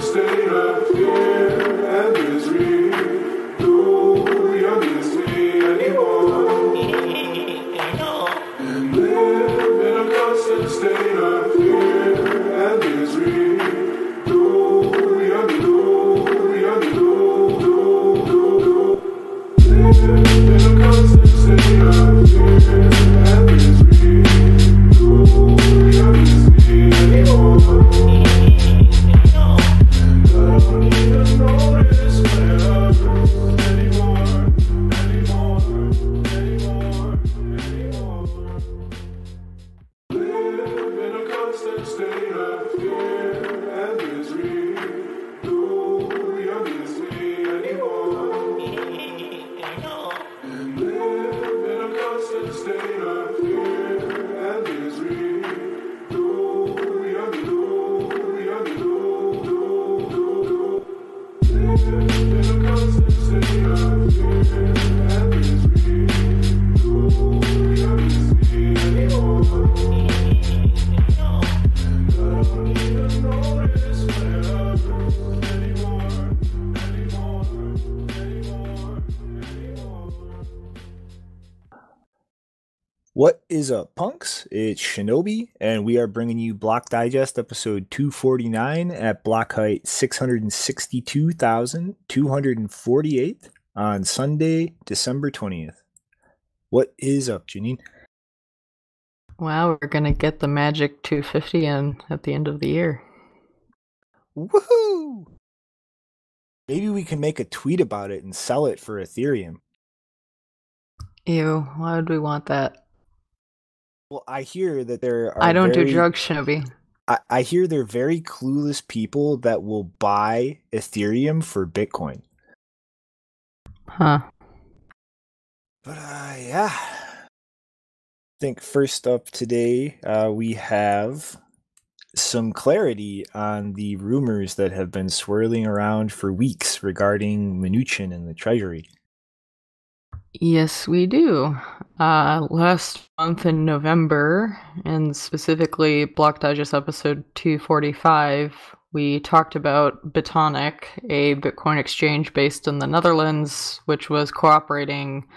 What is up, punks? It's Shinobi, and we are bringing you Block Digest episode 249 at block height 662,248 on Sunday, December 20th. What is up, Janine? Wow, we're gonna get the magic 250 in at the end of the year. Woohoo! Maybe we can make a tweet about it and sell it for Ethereum. Ew, why would we want that? Well, I hear that there are. I don't very, do drugs, Shinobi. I, I hear they're very clueless people that will buy Ethereum for Bitcoin. Huh. But uh, yeah. I think first up today, uh, we have some clarity on the rumors that have been swirling around for weeks regarding Mnuchin and the Treasury. Yes, we do. Uh, last month in November, and specifically Block Digest episode 245, we talked about Bitonic, a Bitcoin exchange based in the Netherlands, which was cooperating,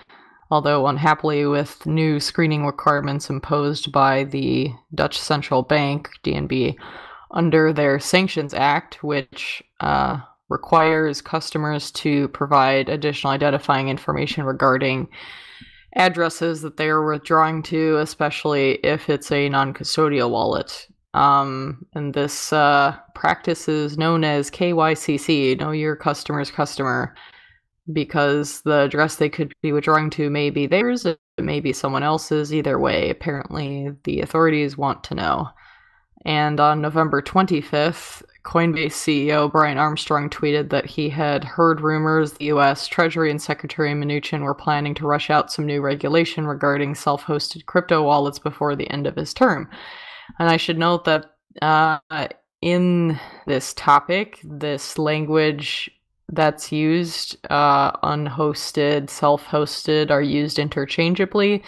although unhappily, with new screening requirements imposed by the Dutch Central Bank, DNB, under their Sanctions Act, which uh, requires customers to provide additional identifying information regarding addresses that they are withdrawing to, especially if it's a non custodial wallet. Um, and this uh, practice is known as KYCC, Know Your Customer's Customer, because the address they could be withdrawing to may be theirs, it may be someone else's. Either way, apparently the authorities want to know. And on November 25th, Coinbase CEO Brian Armstrong tweeted that he had heard rumors the US Treasury and Secretary Mnuchin were planning to rush out some new regulation regarding self hosted crypto wallets before the end of his term. And I should note that uh, in this topic, this language that's used, uh, unhosted, self hosted, are used interchangeably.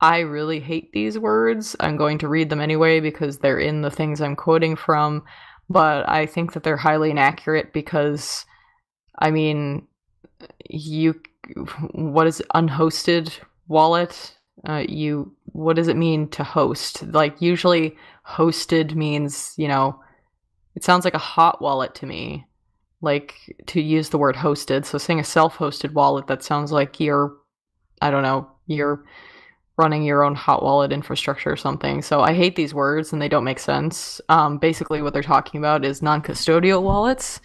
I really hate these words. I'm going to read them anyway because they're in the things I'm quoting from but I think that they're highly inaccurate because, I mean, you, what is unhosted wallet? Uh, you, what does it mean to host? Like, usually hosted means, you know, it sounds like a hot wallet to me, like to use the word hosted. So saying a self hosted wallet, that sounds like you're, I don't know, you're running your own hot wallet infrastructure or something. So I hate these words and they don't make sense. Um, basically, what they're talking about is non custodial wallets.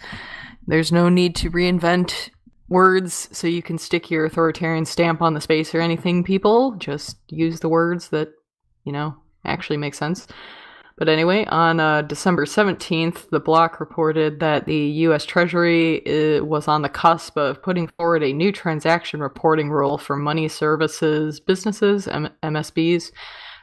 There's no need to reinvent words so you can stick your authoritarian stamp on the space or anything, people. Just use the words that, you know, actually make sense. But anyway, on uh, December 17th, the block reported that the U.S. Treasury uh, was on the cusp of putting forward a new transaction reporting rule for money services businesses, M- MSBs,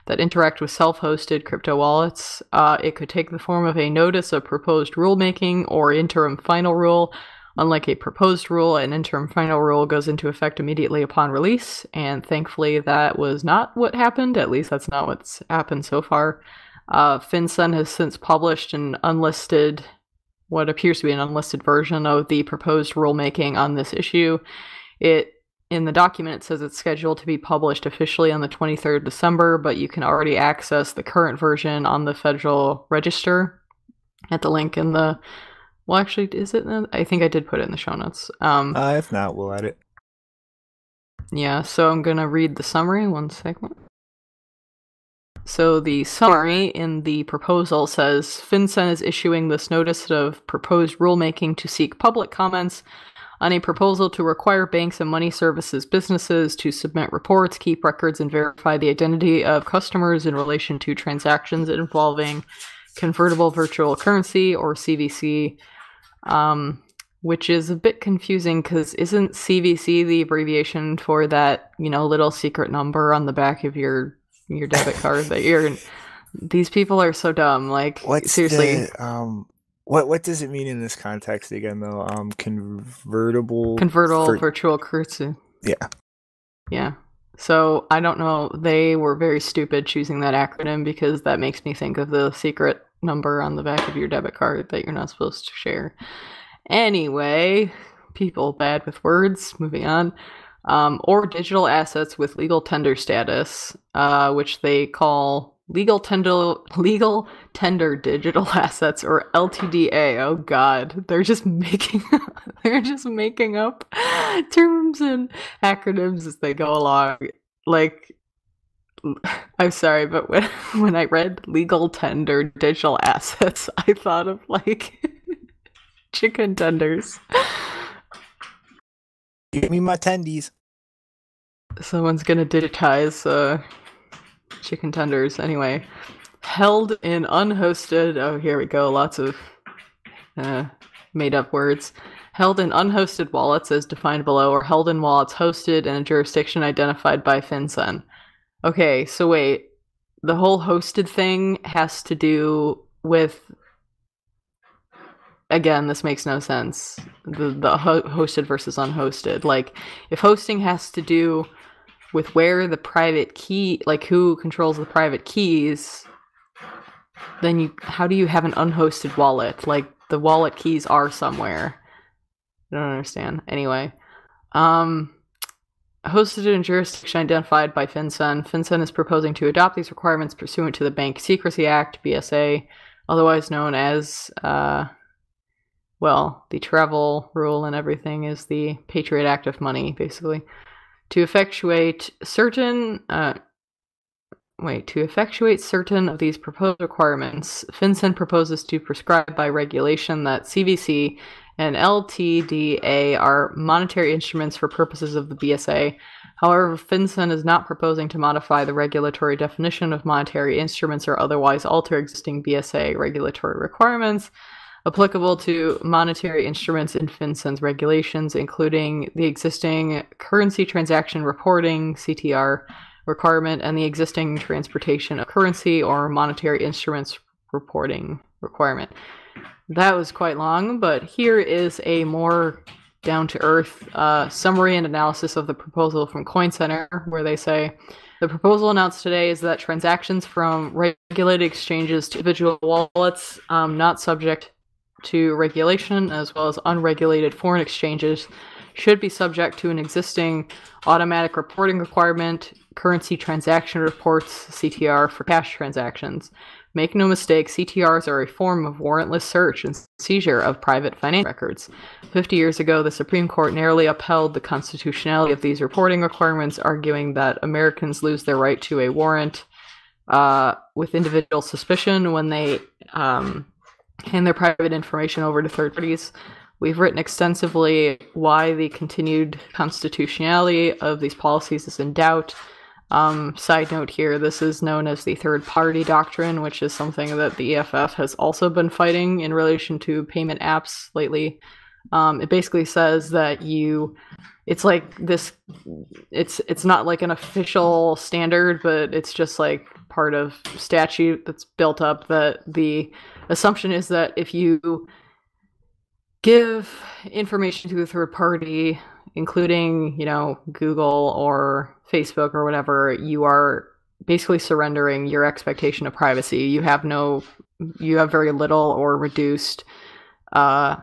that interact with self hosted crypto wallets. Uh, it could take the form of a notice of proposed rulemaking or interim final rule. Unlike a proposed rule, an interim final rule goes into effect immediately upon release, and thankfully that was not what happened. At least that's not what's happened so far. Uh, FinCEN has since published an unlisted what appears to be an unlisted version of the proposed rulemaking on this issue. It in the document it says it's scheduled to be published officially on the 23rd of December, but you can already access the current version on the Federal Register at the link in the well actually is it I think I did put it in the show notes. Um uh, if not, we'll add it. Yeah, so I'm going to read the summary one second. So the summary in the proposal says FinCEN is issuing this notice of proposed rulemaking to seek public comments on a proposal to require banks and money services businesses to submit reports, keep records, and verify the identity of customers in relation to transactions involving convertible virtual currency or CVC, um, which is a bit confusing because isn't CVC the abbreviation for that you know little secret number on the back of your your debit card that you're these people are so dumb like What's seriously. the, um what what does it mean in this context again though? Um convertible convertible vir- virtual currency. Yeah. yeah. So i don't know. They were very stupid choosing that acronym because that makes me think of the secret number on the back of your debit card that you're not supposed to share. Anyway people bad with words. Moving on um, or digital assets with legal tender status, uh, which they call legal tender legal tender digital assets or LTDA. Oh God, they're just making they're just making up terms and acronyms as they go along. Like, I'm sorry, but when when I read legal tender digital assets, I thought of like chicken tenders. Give me my tendies. Someone's gonna digitize uh, chicken tenders. Anyway, held in unhosted. Oh, here we go. Lots of uh, made up words. Held in unhosted wallets as defined below, or held in wallets hosted in a jurisdiction identified by FinCEN. Okay, so wait. The whole hosted thing has to do with. Again, this makes no sense. The the ho- hosted versus unhosted. Like, if hosting has to do with where the private key like who controls the private keys then you how do you have an unhosted wallet like the wallet keys are somewhere i don't understand anyway um hosted in jurisdiction identified by FinCEN. FinCEN is proposing to adopt these requirements pursuant to the Bank Secrecy Act, BSA, otherwise known as, uh, well, the travel rule and everything is the Patriot Act of money, basically. To effectuate certain uh, wait to effectuate certain of these proposed requirements FinCEN proposes to prescribe by regulation that cvc and ltda are monetary instruments for purposes of the bsa however FinCEN is not proposing to modify the regulatory definition of monetary instruments or otherwise alter existing bsa regulatory requirements applicable to monetary instruments in FinCEN's regulations, including the existing currency transaction reporting (CTR) requirement and the existing transportation of currency or monetary instruments reporting requirement. That was quite long, but here is a more down to earth uh, summary and analysis of the proposal from Coin Center, where they say the proposal announced today is that transactions from regulated exchanges to individual wallets, um, not subject to regulation as well as unregulated foreign exchanges should be subject to an existing automatic reporting requirement, currency transaction reports, CTR, for cash transactions. Make no mistake, CTRs are a form of warrantless search and seizure of private financial records. Fifty years ago, the Supreme Court narrowly upheld the constitutionality of these reporting requirements, arguing that Americans lose their right to a warrant uh, with individual suspicion when they um, hand their private information over to third parties. We've written extensively why the continued constitutionality of these policies is in doubt. Um, side note here, this is known as the third party doctrine, which is something that the EFF has also been fighting in relation to payment apps lately. Um, it basically says that you, it's like this, it's it's not like an official standard, but it's just like part of statute that's built up that the assumption is that if you give information to a third party, including, you know, Google or Facebook or whatever, you are basically surrendering your expectation of privacy. You have no, you have very little or reduced uh,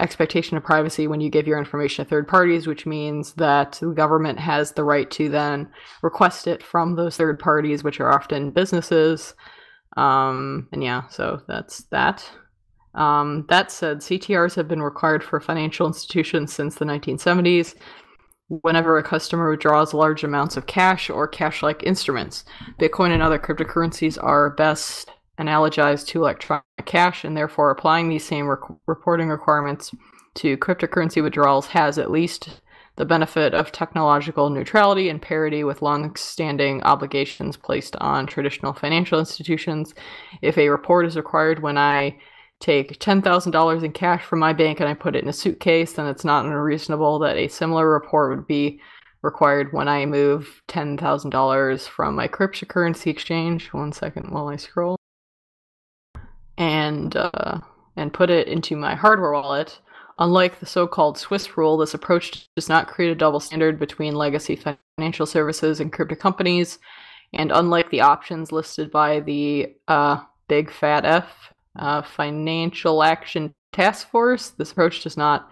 expectation of privacy when you give your information to third parties, which means that the government has the right to then request it from those third parties, which are often businesses. Um, and yeah, so that's that. Um, that said, CTRs have been required for financial institutions since the 1970s whenever a customer withdraws large amounts of cash or cash like instruments. Bitcoin and other cryptocurrencies are best analogized to electronic cash, and therefore applying these same rec- reporting requirements to cryptocurrency withdrawals has at least the benefit of technological neutrality and parity with long-standing obligations placed on traditional financial institutions. If a report is required when I take $10,000 in cash from my bank and I put it in a suitcase, then it's not unreasonable that a similar report would be required when I move $10,000 from my cryptocurrency exchange. One second while I scroll. And uh, and put it into my hardware wallet. Unlike the so-called Swiss rule, this approach does not create a double standard between legacy financial services and crypto companies. And unlike the options listed by the uh, Big Fat F uh, Financial Action Task Force. This approach does not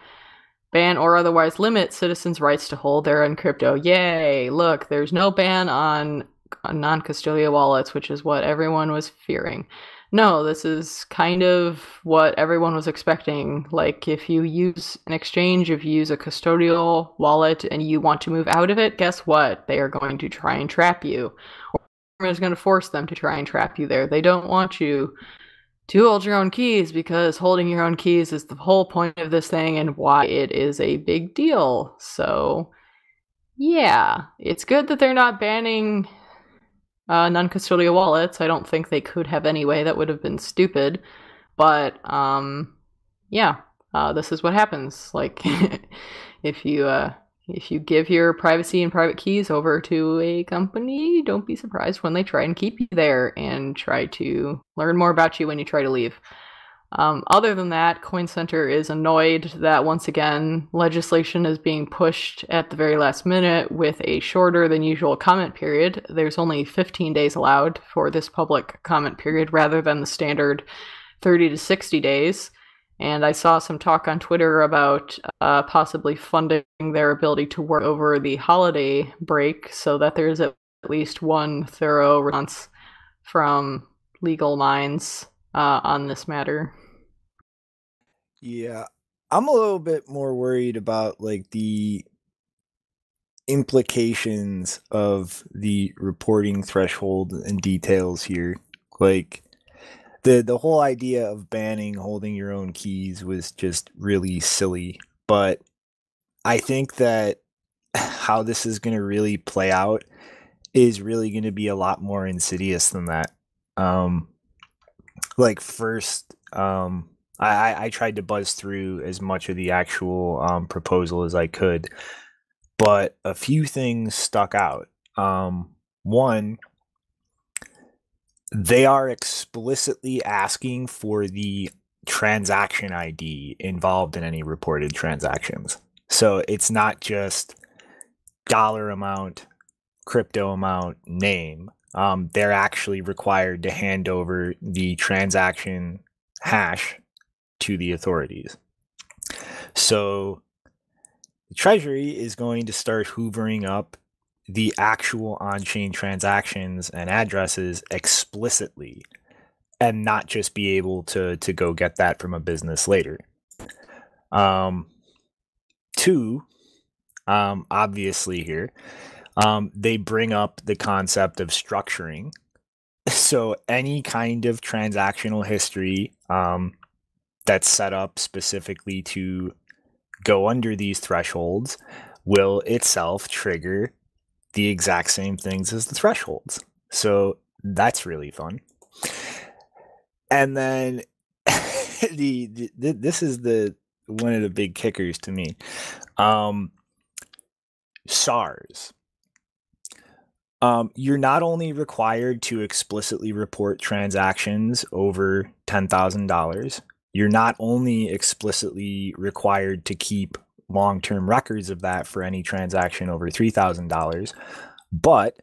ban or otherwise limit citizens' rights to hold their own crypto. Yay! Look, there's no ban on, on non custodial wallets, which is what everyone was fearing. No, this is kind of what everyone was expecting. Like, if you use an exchange, if you use a custodial wallet and you want to move out of it, guess what? They are going to try and trap you. Or is going to force them to try and trap you there. They don't want you to hold your own keys because holding your own keys is the whole point of this thing and why it is a big deal. So, yeah, it's good that they're not banning uh, non custodial wallets. I don't think they could have anyway. That would have been stupid. But, um, yeah, uh, this is what happens. Like, if you, uh, if you give your privacy and private keys over to a company, don't be surprised when they try and keep you there and try to learn more about you when you try to leave. Um, other than that, Coin Center is annoyed that once again legislation is being pushed at the very last minute with a shorter than usual comment period. There's only 15 days allowed for this public comment period rather than the standard 30 to 60 days. And I saw some talk on Twitter about uh, possibly funding their ability to work over the holiday break so that there's at least one thorough response from legal minds uh, on this matter. Yeah, I'm a little bit more worried about like the implications of the reporting threshold and details here. Like, the the whole idea of banning holding your own keys was just really silly. But I think that how this is going to really play out is really going to be a lot more insidious than that. Um, like first, um, I, I tried to buzz through as much of the actual um, proposal as I could, but a few things stuck out. Um, one, they are explicitly asking for the transaction ID involved in any reported transactions. So it's not just dollar amount, crypto amount, name. Um, they're actually required to hand over the transaction hash to the authorities. So the Treasury is going to start hoovering up the actual on-chain transactions and addresses explicitly and not just be able to to go get that from a business later. Um, two, um, obviously here, um, they bring up the concept of structuring. So any kind of transactional history um, that's set up specifically to go under these thresholds will itself trigger the exact same things as the thresholds. So that's really fun. And then the, the, the, this is the one of the big kickers to me. Um, SARS. Um, you're not only required to explicitly report transactions over $10,000, you're not only explicitly required to keep long term records of that for any transaction over $3,000. But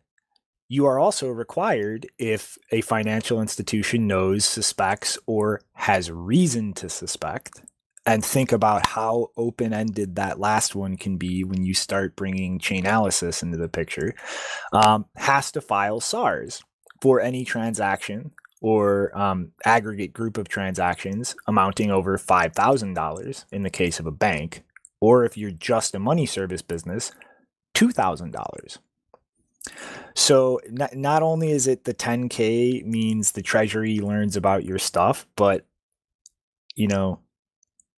you are also required if a financial institution knows, suspects, or has reason to suspect and think about how open ended that last one can be when you start bringing Chainalysis into the picture, um, has to file SARS for any transaction or um, aggregate group of transactions amounting over $5,000 in the case of a bank, or if you're just a money service business, $2,000. So not, not only is it the 10K means the treasury learns about your stuff, but you know,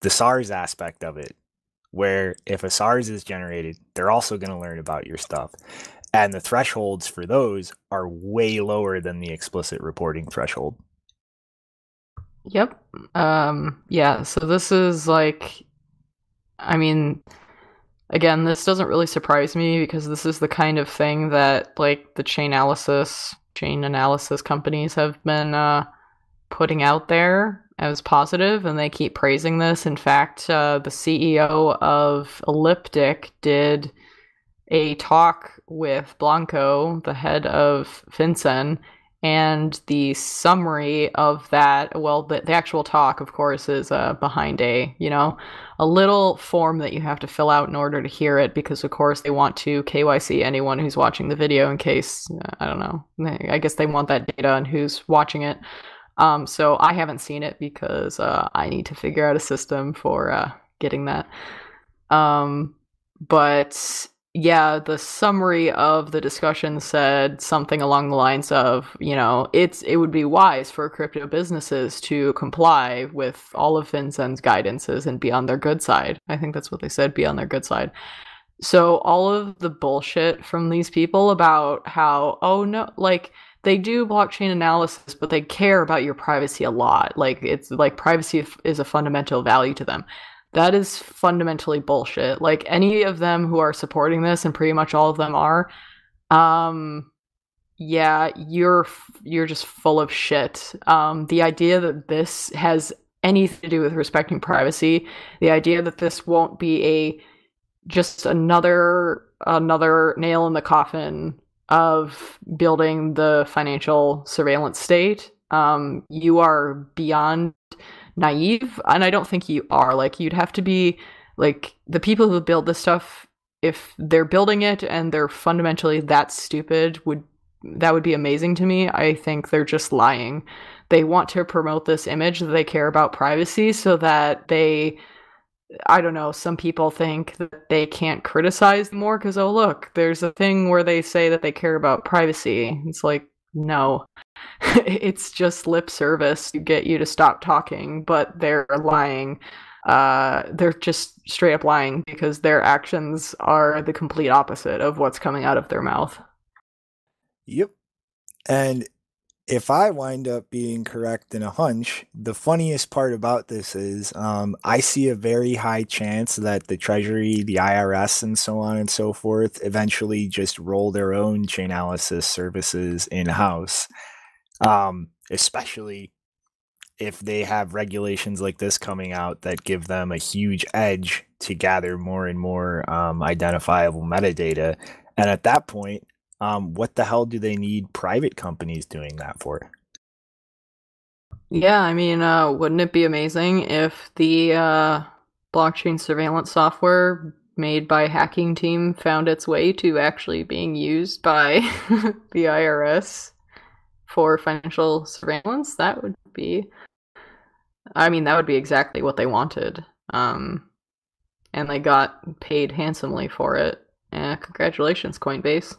the SARS aspect of it, where if a SARS is generated, they're also going to learn about your stuff. And the thresholds for those are way lower than the explicit reporting threshold. Yep. Um, yeah. So this is like, I mean, again, this doesn't really surprise me because this is the kind of thing that like the chain analysis chain analysis companies have been uh, putting out there as positive, and they keep praising this. In fact, uh, the CEO of Elliptic did a talk with Blanco, the head of FinCEN, and the summary of that well the, the actual talk of course is uh, behind a you know a little form that you have to fill out in order to hear it because of course they want to kyc anyone who's watching the video in case i don't know i guess they want that data on who's watching it um, so I haven't seen it because uh, I need to figure out a system for uh, getting that. Um, but yeah, the summary of the discussion said something along the lines of, you know, it's it would be wise for crypto businesses to comply with all of FinCEN's guidances and be on their good side. I think that's what they said, be on their good side. So all of the bullshit from these people about how, oh no, like they do blockchain analysis, but they care about your privacy a lot. Like it's like privacy is a fundamental value to them. That is fundamentally bullshit. Like any of them who are supporting this, and pretty much all of them are, um, yeah, you're you're just full of shit. Um, the idea that this has anything to do with respecting privacy, the idea that this won't be a just another another nail in the coffin of building the financial surveillance state, um, you are beyond naive. And I don't think you are. Like, you'd have to be like the people who build this stuff, if they're building it and they're fundamentally that stupid, would that would be amazing to me. I think they're just lying. They want to promote this image that they care about privacy so that they I don't know, some people think that they can't criticize more because, oh, look, there's a thing where they say that they care about privacy. It's like, no, it's just lip service to get you to stop talking, but they're lying. Uh, they're just straight up lying because their actions are the complete opposite of what's coming out of their mouth. Yep. And if I wind up being correct in a hunch, the funniest part about this is um, I see a very high chance that the Treasury, the IRS, and so on and so forth eventually just roll their own Chainalysis services in house, um, especially if they have regulations like this coming out that give them a huge edge to gather more and more um, identifiable metadata. And at that point, um, what the hell do they need private companies doing that for? Yeah, I mean, uh, wouldn't it be amazing if the uh, blockchain surveillance software made by hacking team found its way to actually being used by the IRS for financial surveillance? That would be, I mean, that would be exactly what they wanted. Um, and they got paid handsomely for it. Yeah, congratulations, Coinbase.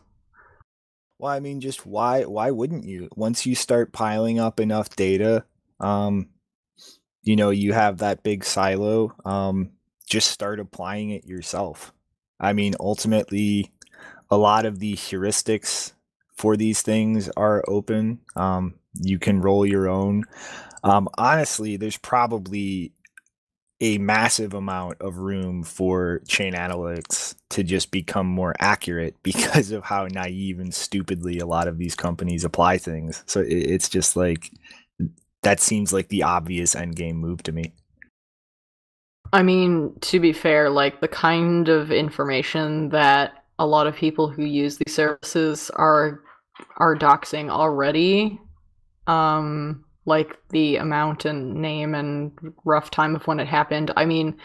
Well, I mean, just why why wouldn't you? Once you start piling up enough data, um, you know, you have that big silo. Um, just start applying it yourself. I mean, ultimately, a lot of the heuristics for these things are open. Um, you can roll your own. Um, honestly, there's probably a massive amount of room for chain analytics to just become more accurate because of how naive and stupidly a lot of these companies apply things. So it's just like that seems like the obvious end game move to me. I mean, to be fair, like the kind of information that a lot of people who use these services are are doxing already um like the amount and name and rough time of when it happened. I mean,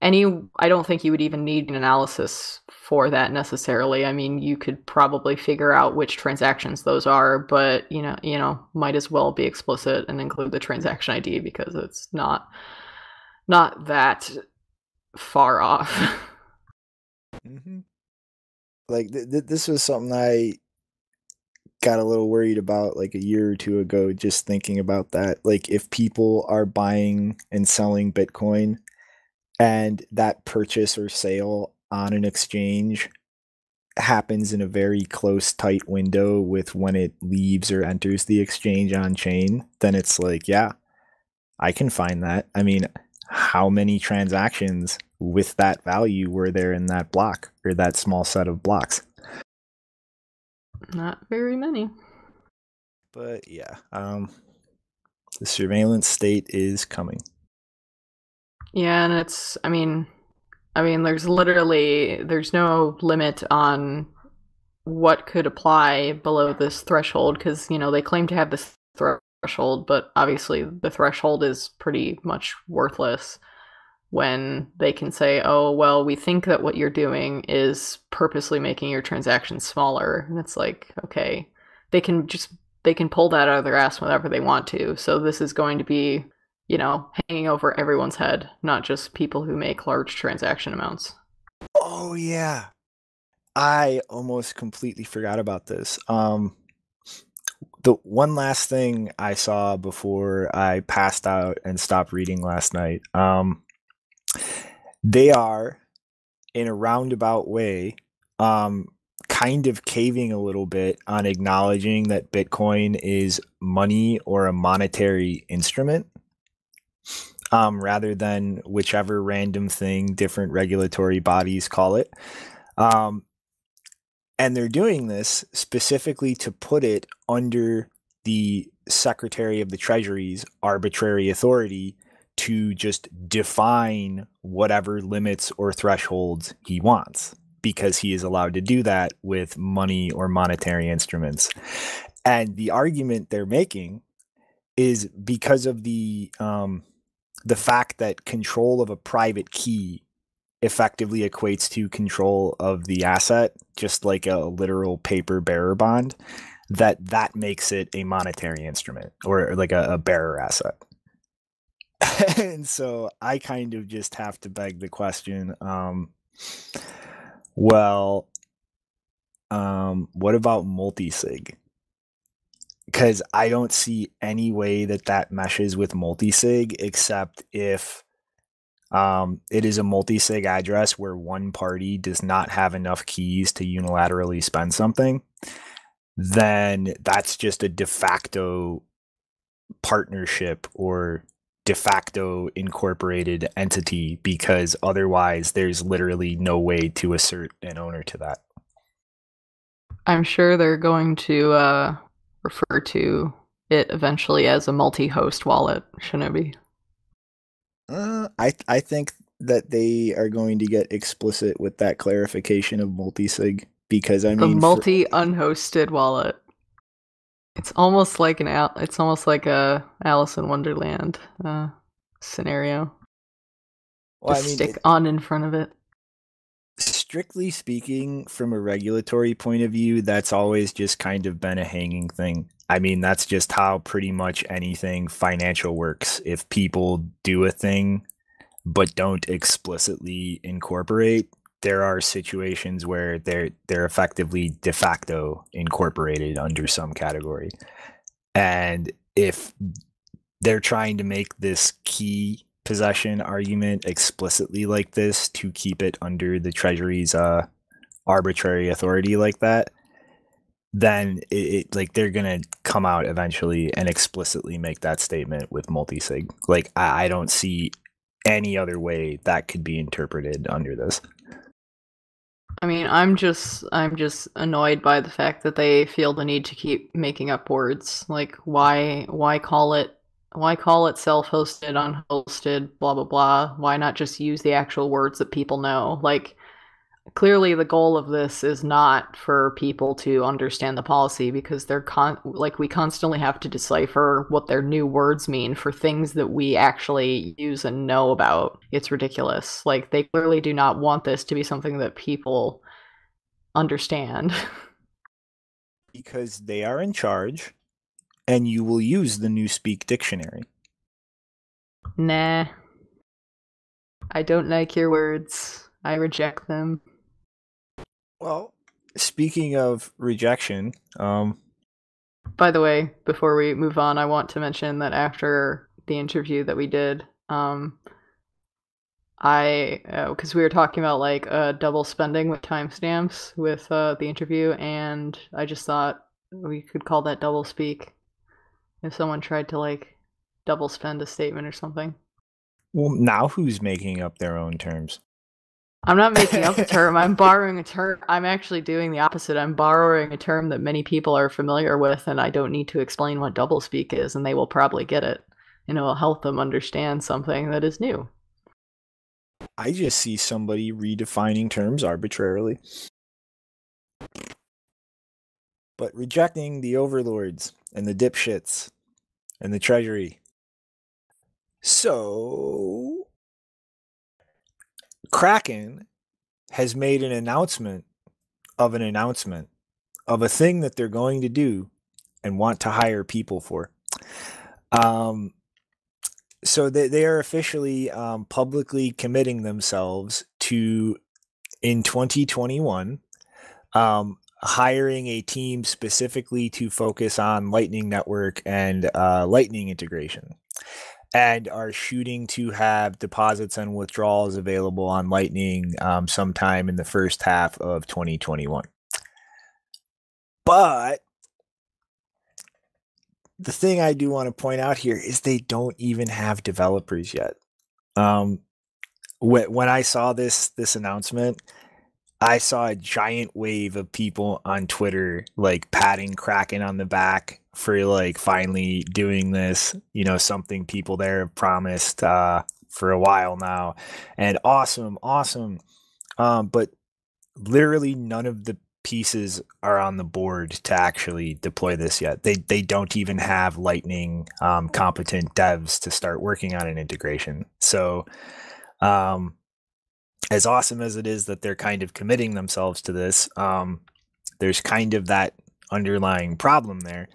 any I don't think you would even need an analysis for that necessarily. I mean, you could probably figure out which transactions those are, but you know, you know, might as well be explicit and include the transaction ID because it's not not that far off. mm-hmm. Like th- th- this was something I got a little worried about like a year or two ago just thinking about that like if people are buying and selling bitcoin and that purchase or sale on an exchange happens in a very close tight window with when it leaves or enters the exchange on chain then it's like yeah i can find that. I mean how many transactions with that value were there in that block or that small set of blocks not very many. But yeah, um, the surveillance state is coming. Yeah, and it's. I mean, I mean, there's literally there's no limit on what could apply below this threshold because you know they claim to have this threshold, but obviously the threshold is pretty much worthless when they can say, oh, well, we think that what you're doing is purposely making your transactions smaller. And it's like, okay, they can just, they can pull that out of their ass whenever they want to. So this is going to be, you know, hanging over everyone's head, not just people who make large transaction amounts. Oh, yeah. I almost completely forgot about this. Um, the one last thing I saw before I passed out and stopped reading last night. Um, they are in a roundabout way um, kind of caving a little bit on acknowledging that bitcoin is money or a monetary instrument um, rather than whichever random thing different regulatory bodies call it. Um, and they're doing this specifically to put it under the secretary of the treasury's arbitrary authority to just define whatever limits or thresholds he wants because he is allowed to do that with money or monetary instruments. And the argument they're making is because of the um, the fact that control of a private key effectively equates to control of the asset, just like a literal paper bearer bond, that that makes it a monetary instrument or like a, a bearer asset. and so I kind of just have to beg the question um, well, um, what about multisig? Because I don't see any way that that meshes with multisig except if um, it is a multisig address where one party does not have enough keys to unilaterally spend something. Then that's just a de facto partnership or de facto incorporated entity because otherwise there's literally no way to assert an owner to that. I'm sure they're going to uh, refer to it eventually as a multi-host wallet, Shinobi. Uh, I I think that they are going to get explicit with that clarification of multi-sig because I mean the multi-unhosted wallet. It's almost like an Al- it's almost like a Alice in Wonderland uh, scenario. Well, I mean, stick it, on in front of it. Strictly speaking, from a regulatory point of view, that's always just kind of been a hanging thing. I mean, that's just how pretty much anything financial works. If people do a thing but don't explicitly incorporate, there are situations where they're they're effectively de facto incorporated under some category. And if they're trying to make this key possession argument explicitly like this to keep it under the treasury's uh, arbitrary authority like that, then it, it, like they're gonna come out eventually and explicitly make that statement with multisig. Like I, I don't see any other way that could be interpreted under this. I mean, I'm just I'm just annoyed by the fact that they feel the need to keep making up words. Like why why call it why call it self-hosted, unhosted, blah blah blah? Why not just use the actual words that people know? Like clearly the goal of this is not for people to understand the policy because they're con like we constantly have to decipher what their new words mean for things that we actually use and know about. It's ridiculous. Like they clearly do not want this to be something that people understand. because they are in charge and you will use the Newspeak dictionary. Nah. I don't like your words. I reject them. Well, speaking of rejection, um by the way, before we move on, I want to mention that after the interview that we did, um I because uh, we were talking about like uh, double spending with timestamps with uh, the interview, and I just thought we could call that double speak if someone tried to like double spend a statement or something. Well, now who's making up their own terms? I'm not making up a term. I'm borrowing a term. I'm actually doing the opposite. I'm borrowing a term that many people are familiar with, and I don't need to explain what doublespeak is, and they will probably get it. And it will help them understand something that is new. I just see somebody redefining terms arbitrarily. But rejecting the overlords and the dipshits and the treasury. So Kraken has made an announcement of an announcement of a thing that they're going to do and want to hire people for. Um, so they, they are officially um, publicly committing themselves to in 2021 um, hiring a team specifically to focus on lightning network and uh, lightning integration and are shooting to have deposits and withdrawals available on lightning um, sometime in the first half of 2021 but the thing I do want to point out here is they don't even have developers yet. Um, when when I saw this this announcement, I saw a giant wave of people on Twitter like patting Kraken on the back for like finally doing this. You know, something people there have promised uh, for a while now, and awesome, awesome. Um, but literally none of the pieces are on the board to actually deploy this yet. They they don't even have Lightning um, competent devs to start working on an integration. So, um, as awesome as it is that they're kind of committing themselves to this, um, there's kind of that underlying problem there,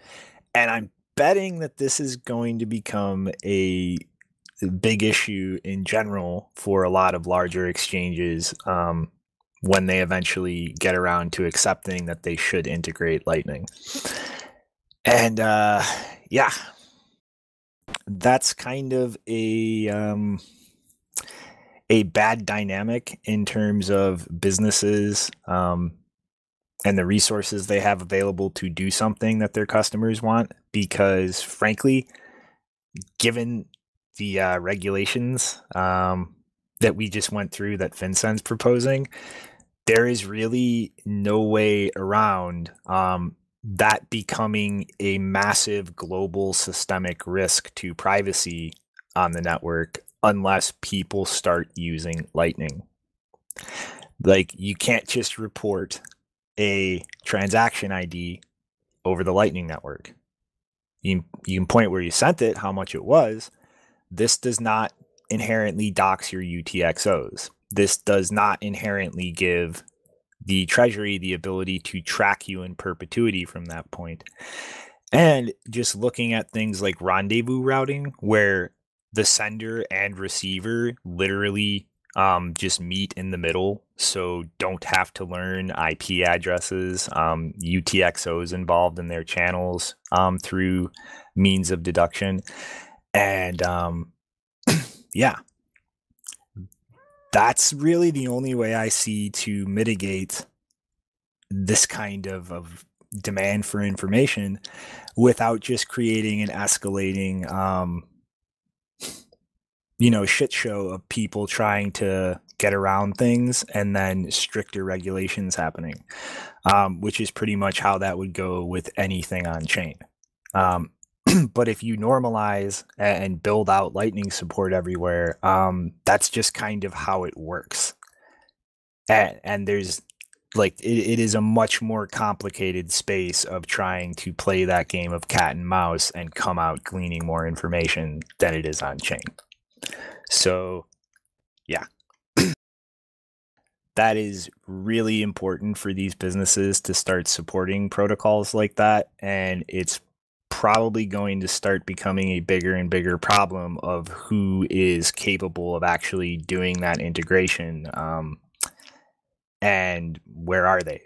and I'm betting that this is going to become a big issue in general for a lot of larger exchanges. Um, when they eventually get around to accepting that they should integrate Lightning. And uh, yeah, that's kind of a um, a bad dynamic in terms of businesses um, and the resources they have available to do something that their customers want. Because frankly, given the uh, regulations um, that we just went through that FinCEN's proposing, there is really no way around um, that becoming a massive global systemic risk to privacy on the network unless people start using Lightning. Like, you can't just report a transaction ID over the Lightning network. You, you can point where you sent it, how much it was. This does not inherently dox your UTXOs this does not inherently give the treasury the ability to track you in perpetuity from that point. And just looking at things like rendezvous routing, where the sender and receiver literally um, just meet in the middle, so don't have to learn IP addresses, um, UTXOs involved in their channels um, through means of deduction. And um, yeah, that's really the only way I see to mitigate this kind of, of demand for information without just creating an escalating um, you know shit show of people trying to get around things and then stricter regulations happening um, which is pretty much how that would go with anything on chain um, but if you normalize and build out lightning support everywhere um, that's just kind of how it works and, and there's like it, it is a much more complicated space of trying to play that game of cat and mouse and come out gleaning more information than it is on chain. So, yeah. that is really important for these businesses to start supporting protocols like that and it's probably going to start becoming a bigger and bigger problem of who is capable of actually doing that integration um, and where are they?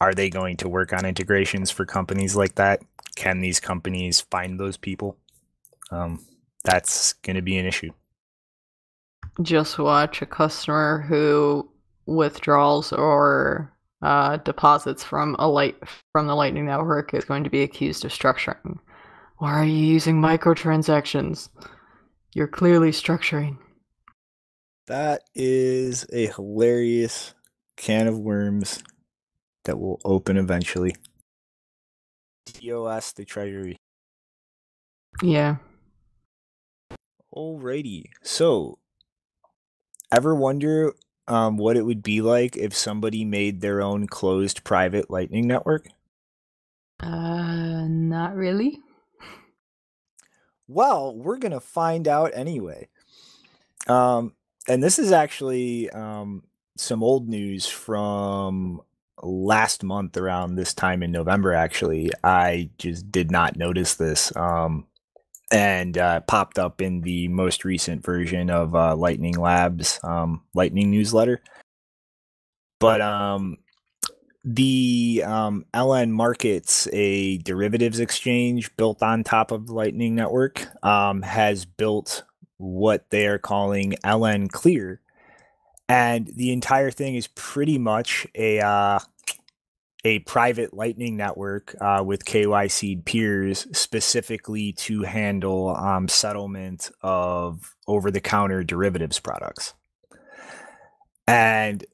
Are they going to work on integrations for companies like that? Can these companies find those people? Um, that's going to be an issue. Just watch a customer who withdrawals or uh, deposits from a light from the Lightning Network is going to be accused of structuring. Why are you using microtransactions? You're clearly structuring. That is a hilarious can of worms that will open eventually. DOS the Treasury. Yeah. Alrighty. So, ever wonder um, what it would be like if somebody made their own closed private Lightning network? Uh, not really. Well, we're gonna find out anyway. Um, and this is actually um, some old news from last month around this time in November. Actually, I just did not notice this, um, and uh, popped up in the most recent version of uh, Lightning Labs um, Lightning newsletter. But um, the um, LN Markets, a derivatives exchange built on top of the Lightning Network, um, has built what they are calling LNClear, and the entire thing is pretty much a uh, a private Lightning network uh, with KYC peers specifically to handle um, settlement of over the counter derivatives products. And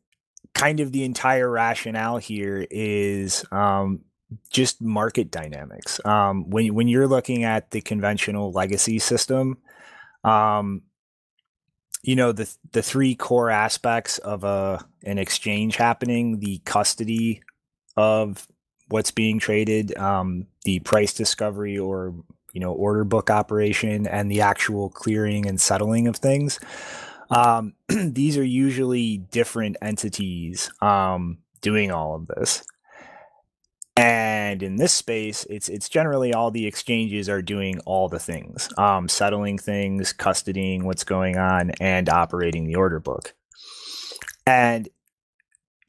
kind of the entire rationale here is um, just market dynamics. Um, when, when you're looking at the conventional legacy system, um, you know the the three core aspects of a an exchange happening: the custody of what's being traded, um, the price discovery or you know order book operation, and the actual clearing and settling of things. Um, these are usually different entities um, doing all of this. And in this space, it's it's generally all the exchanges are doing all the things, um, settling things, custodying what's going on, and operating the order book. And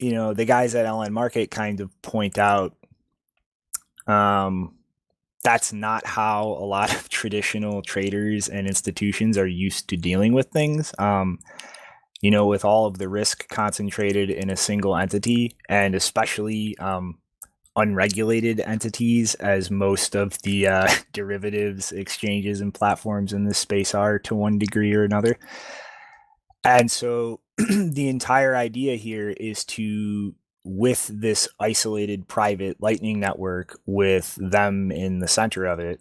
you know, the guys at LN Market kind of point out um, that's not how a lot of traditional traders and institutions are used to dealing with things. Um, you know, with all of the risk concentrated in a single entity, and especially um, unregulated entities, as most of the uh, derivatives exchanges and platforms in this space are to one degree or another. And so the entire idea here is to with this isolated private lightning network with them in the center of it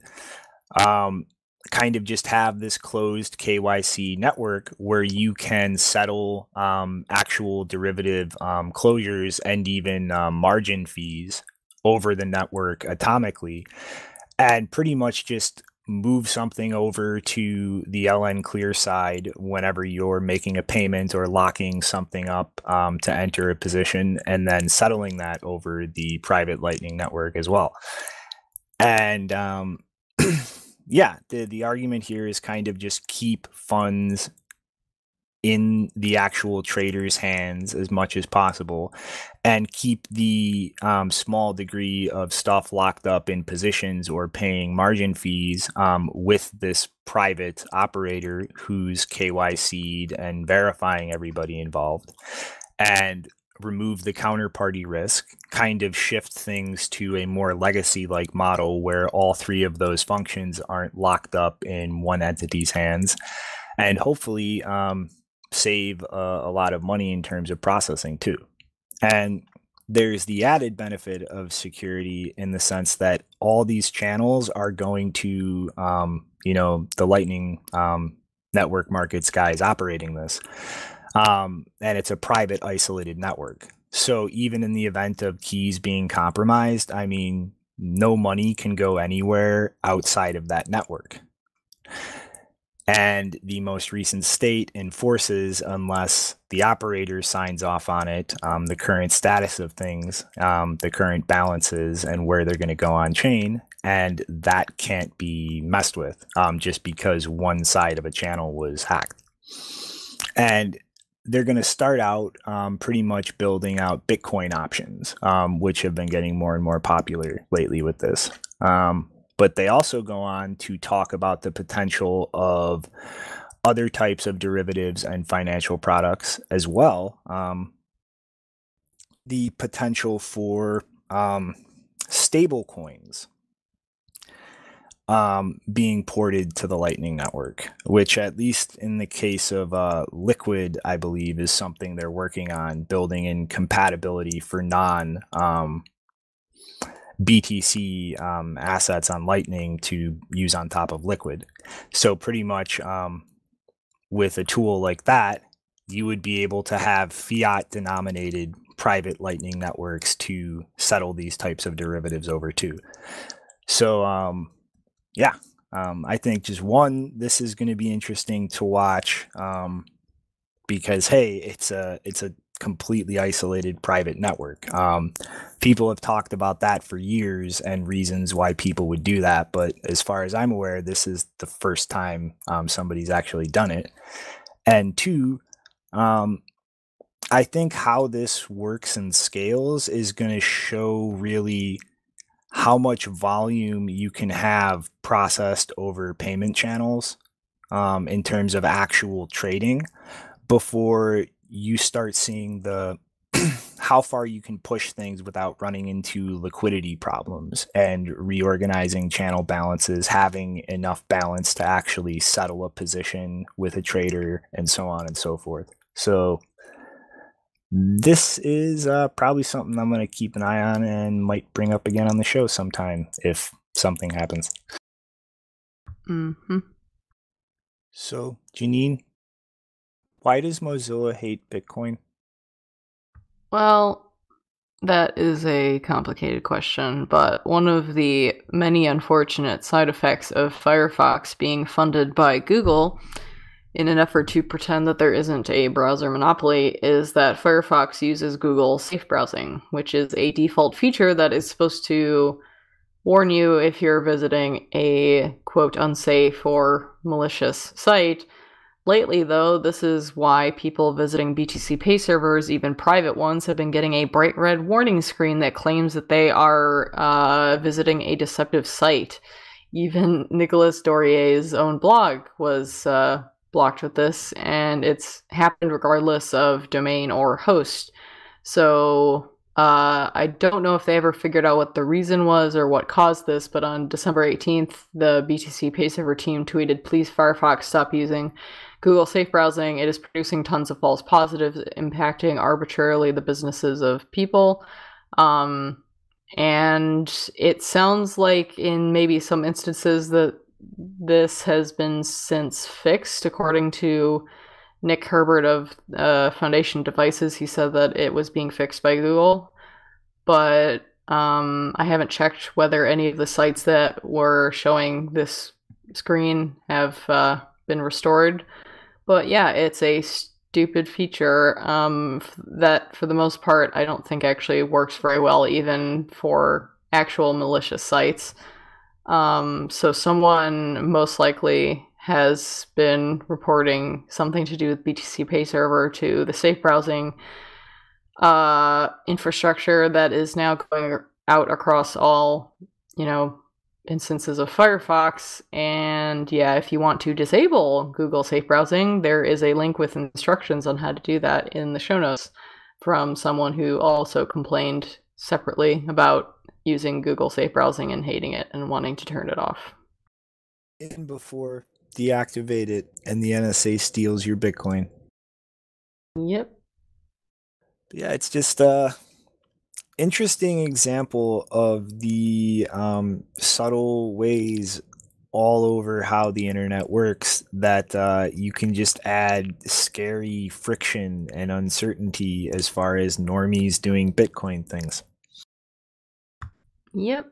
um, kind of just have this closed kyc network where you can settle um, actual derivative um, closures and even um, margin fees over the network atomically. And pretty much just move something over to the LNClear side whenever you're making a payment or locking something up um, to enter a position and then settling that over the private Lightning network as well. And um, yeah, the, the argument here is kind of just keep funds in the actual trader's hands as much as possible and keep the um, small degree of stuff locked up in positions or paying margin fees um, with this private operator who's KYC'd and verifying everybody involved and remove the counterparty risk, kind of shift things to a more legacy like model where all three of those functions aren't locked up in one entity's hands. And hopefully, um, save a, a lot of money in terms of processing too. And there's the added benefit of security in the sense that all these channels are going to, um, you know, the Lightning um, network markets guys operating this. Um, and it's a private isolated network. So even in the event of keys being compromised, I mean, no money can go anywhere outside of that network. And the most recent state enforces, unless the operator signs off on it, um, the current status of things, um, the current balances, and where they're going to go on chain. And that can't be messed with um, just because one side of a channel was hacked. And they're going to start out um, pretty much building out Bitcoin options, um, which have been getting more and more popular lately with this. Um, but they also go on to talk about the potential of other types of derivatives and financial products as well. Um, the potential for um, stable coins um, being ported to the Lightning Network, which, at least in the case of uh, Liquid, I believe is something they're working on building in compatibility for non um, BTC um, assets on Lightning to use on top of Liquid. So, pretty much um, with a tool like that, you would be able to have fiat denominated private Lightning networks to settle these types of derivatives over to. So, um, yeah, um, I think just one, this is going to be interesting to watch um, because hey, it's a it's a completely isolated private network. Um, people have talked about that for years and reasons why people would do that, but as far as I'm aware, this is the first time um, somebody's actually done it. And two, um, I think how this works and scales is going to show really how much volume you can have processed over payment channels um, in terms of actual trading before you start seeing the how far you can push things without running into liquidity problems and reorganizing channel balances, having enough balance to actually settle a position with a trader, and so on and so forth. So, this is uh, probably something I'm going to keep an eye on and might bring up again on the show sometime if something happens. Mm-hmm. So, Janine, why does Mozilla hate Bitcoin? Well, that is a complicated question, but one of the many unfortunate side effects of Firefox being funded by Google in an effort to pretend that there isn't a browser monopoly is that Firefox uses Google Safe Browsing, which is a default feature that is supposed to warn you if you're visiting a quote unsafe or malicious site. Lately, though, this is why people visiting BTCPay servers, even private ones, have been getting a bright red warning screen that claims that they are uh, visiting a deceptive site. Even Nicolas Dorier's own blog was uh, blocked with this, and it's happened regardless of domain or host. So uh, I don't know if they ever figured out what the reason was or what caused this, but on December 18th, the BTCPay server team tweeted, Please Firefox stop using Google Safe Browsing. It is producing tons of false positives, impacting arbitrarily the businesses of people. Um, and it sounds like in maybe some instances that this has been since fixed, according to Nick Herbert of uh, Foundation Devices. He said that it was being fixed by Google, but um, I haven't checked whether any of the sites that were showing this screen have uh, been restored. But yeah, it's a stupid feature um, that, for the most part, I don't think actually works very well, even for actual malicious sites. Um, so someone most likely has been reporting something to do with BTCPay server to the safe browsing uh, infrastructure that is now going out across all, you know, instances of Firefox. And yeah, if you want to disable Google Safe Browsing, there is a link with instructions on how to do that in the show notes from someone who also complained separately about using Google Safe Browsing and hating it and wanting to turn it off. In before deactivate it and the NSA steals your Bitcoin. Yep. Yeah, it's just a interesting example of the um, subtle ways all over how the internet works that uh, you can just add scary friction and uncertainty as far as normies doing Bitcoin things. Yep.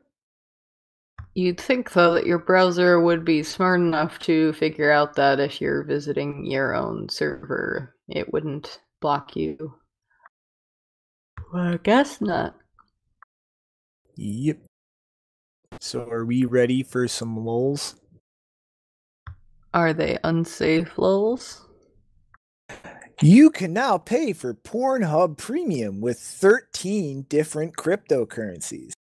You'd think, though, that your browser would be smart enough to figure out that if you're visiting your own server, it wouldn't block you. Well, I guess not. Yep. So, are we ready for some lulls? Are they unsafe lulls? You can now pay for Pornhub Premium with 13 different cryptocurrencies.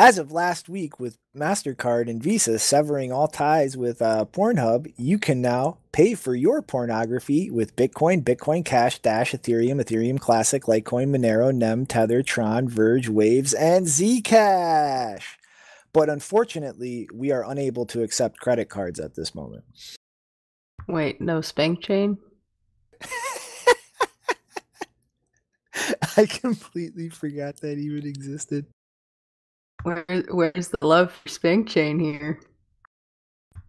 As of last week, with MasterCard and Visa severing all ties with uh, Pornhub, you can now pay for your pornography with Bitcoin, Bitcoin Cash, Dash, Ethereum, Ethereum Classic, Litecoin, Monero, Nem, Tether, Tron, Verge, Waves, and Zcash. But unfortunately, we are unable to accept credit cards at this moment. Wait, no SpankChain? I completely forgot that even existed. Where, where's the love for SpankChain here?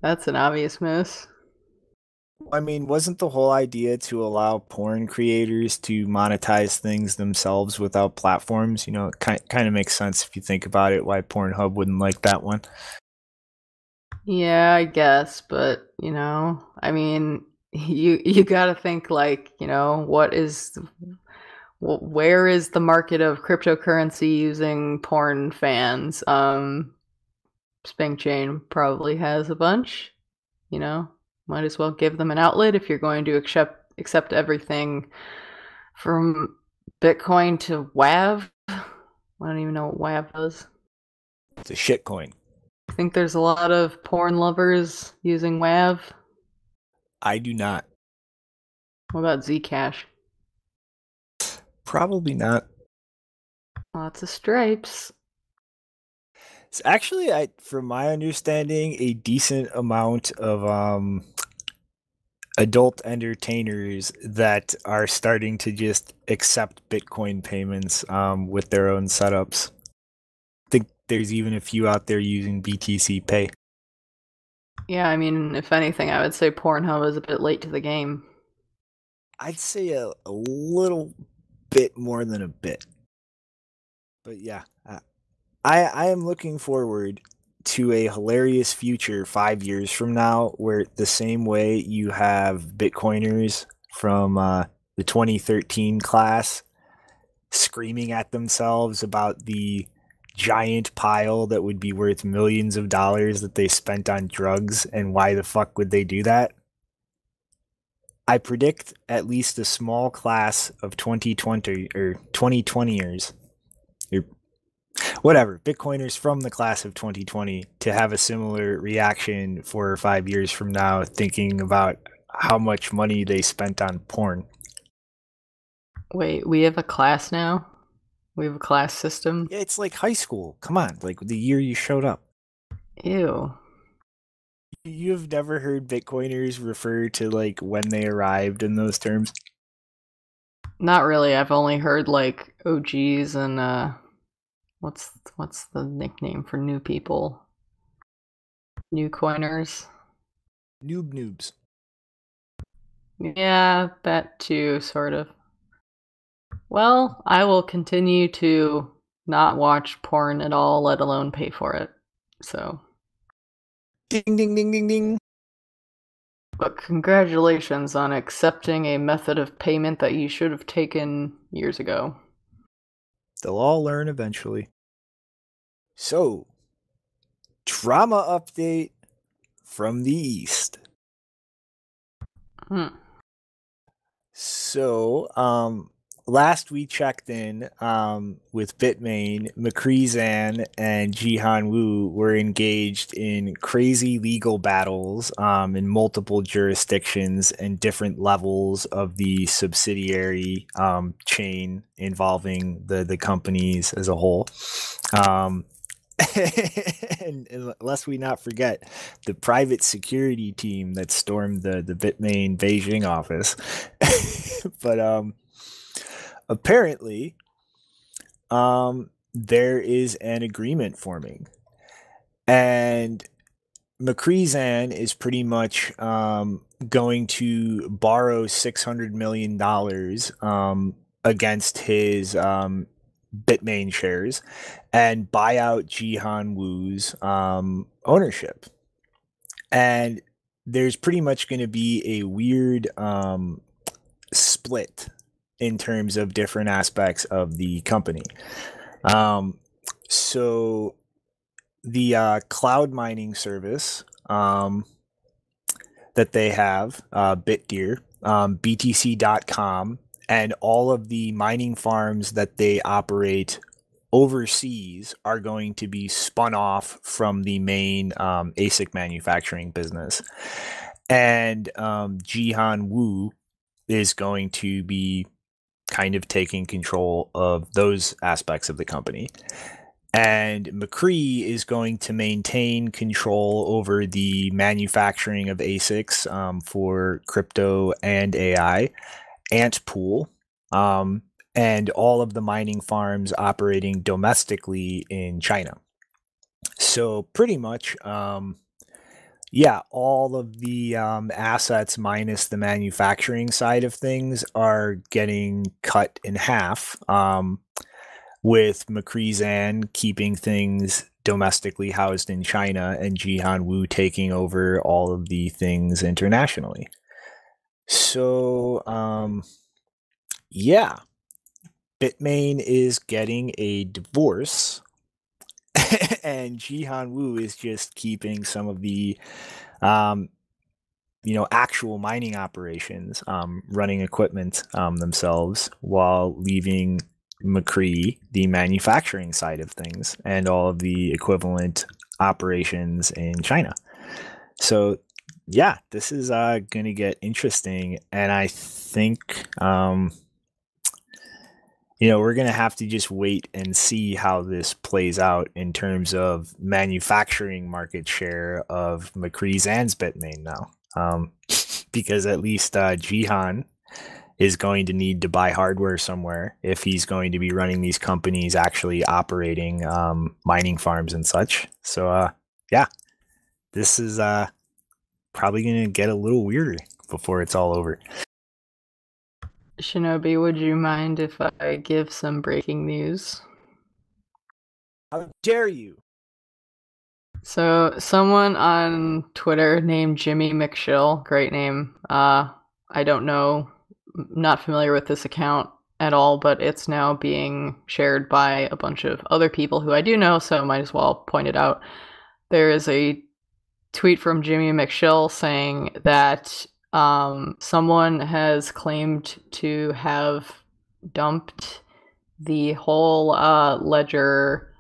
That's an obvious miss. I mean, wasn't the whole idea to allow porn creators to monetize things themselves without platforms? You know, it kind kind of makes sense if you think about it. Why Pornhub wouldn't like that one? Yeah, I guess, but you know, I mean, you you got to think like, you know, what is where is the market of cryptocurrency using porn fans? Um, SpankChain probably has a bunch. You know, might as well give them an outlet if you're going to accept accept everything from Bitcoin to WAV. I don't even know what WAV is. It's a shitcoin. I think there's a lot of porn lovers using WAV. I do not. What about Zcash? Probably not. Lots of stripes. It's actually, I, from my understanding, a decent amount of um, adult entertainers that are starting to just accept Bitcoin payments um, with their own setups. I think there's even a few out there using BTCPay. Yeah, I mean, if anything, I would say Pornhub is a bit late to the game. I'd say a, a little bit more than a bit. But yeah, I I am looking forward to a hilarious future 5 years from now where the same way you have bitcoiners from uh, the 2013 class screaming at themselves about the giant pile that would be worth millions of dollars that they spent on drugs and why the fuck would they do that? I predict at least a small class of 2020 or 2020ers or whatever Bitcoiners from the class of 2020 to have a similar reaction four or five years from now, thinking about how much money they spent on porn. Wait, we have a class now? We have a class system? Yeah, it's like high school. Come on, like the year you showed up. Ew. You've never heard Bitcoiners refer to like when they arrived in those terms? Not really. I've only heard like OGs and uh what's what's the nickname for new people? New coiners? Noob noobs. Yeah, that too, sort of. Well, I will continue to not watch porn at all, let alone pay for it. So Ding ding ding ding ding. But congratulations on accepting a method of payment that you should have taken years ago. They'll all learn eventually. So, trauma update from the East. Hmm. So, um, last we checked in um, with Bitmain, Micree Zhan and Jihan Wu were engaged in crazy legal battles um, in multiple jurisdictions and different levels of the subsidiary um, chain involving the, the companies as a whole. Um, and, and, lest we not forget the private security team that stormed the, the Bitmain Beijing office. but um, apparently um, there is an agreement forming and Micree Zhan is pretty much um, going to borrow six hundred million dollars um, against his um, Bitmain shares and buy out Jihan Wu's um, ownership. And there's pretty much going to be a weird um, split in terms of different aspects of the company. Um, so the uh, cloud mining service um, that they have, uh, Bitdeer, um, BTC.com, and all of the mining farms that they operate overseas are going to be spun off from the main um, ASIC manufacturing business. And um, Jihan Wu is going to be kind of taking control of those aspects of the company. And Micree is going to maintain control over the manufacturing of ASICs um, for crypto and AI Antpool, um, and all of the mining farms operating domestically in China. So pretty much, um, yeah, all of the um, assets minus the manufacturing side of things are getting cut in half. Um, with Micree Zhan keeping things domestically housed in China and Jihan Wu taking over all of the things internationally. So, um, yeah, Bitmain is getting a divorce, and Jihan Wu is just keeping some of the, um, you know, actual mining operations, um, running equipment um, themselves, while leaving Micree the manufacturing side of things and all of the equivalent operations in China. So yeah, this is uh, going to get interesting, and I think um, you know we're going to have to just wait and see how this plays out in terms of manufacturing market share of Micree's and Bitmain now, um, because at least uh, Jihan is going to need to buy hardware somewhere if he's going to be running these companies actually operating um, mining farms and such. So uh, yeah, this is uh, probably going to get a little weirder before it's all over. Shinobi, would you mind if I give some breaking news? How dare you? So, someone on Twitter named Jimmy McShill, great name. Uh, I don't know, not familiar with this account at all, but it's now being shared by a bunch of other people who I do know, so might as well point it out. There is a tweet from Jimmy McShill saying that um, someone has claimed to have dumped the whole uh, ledger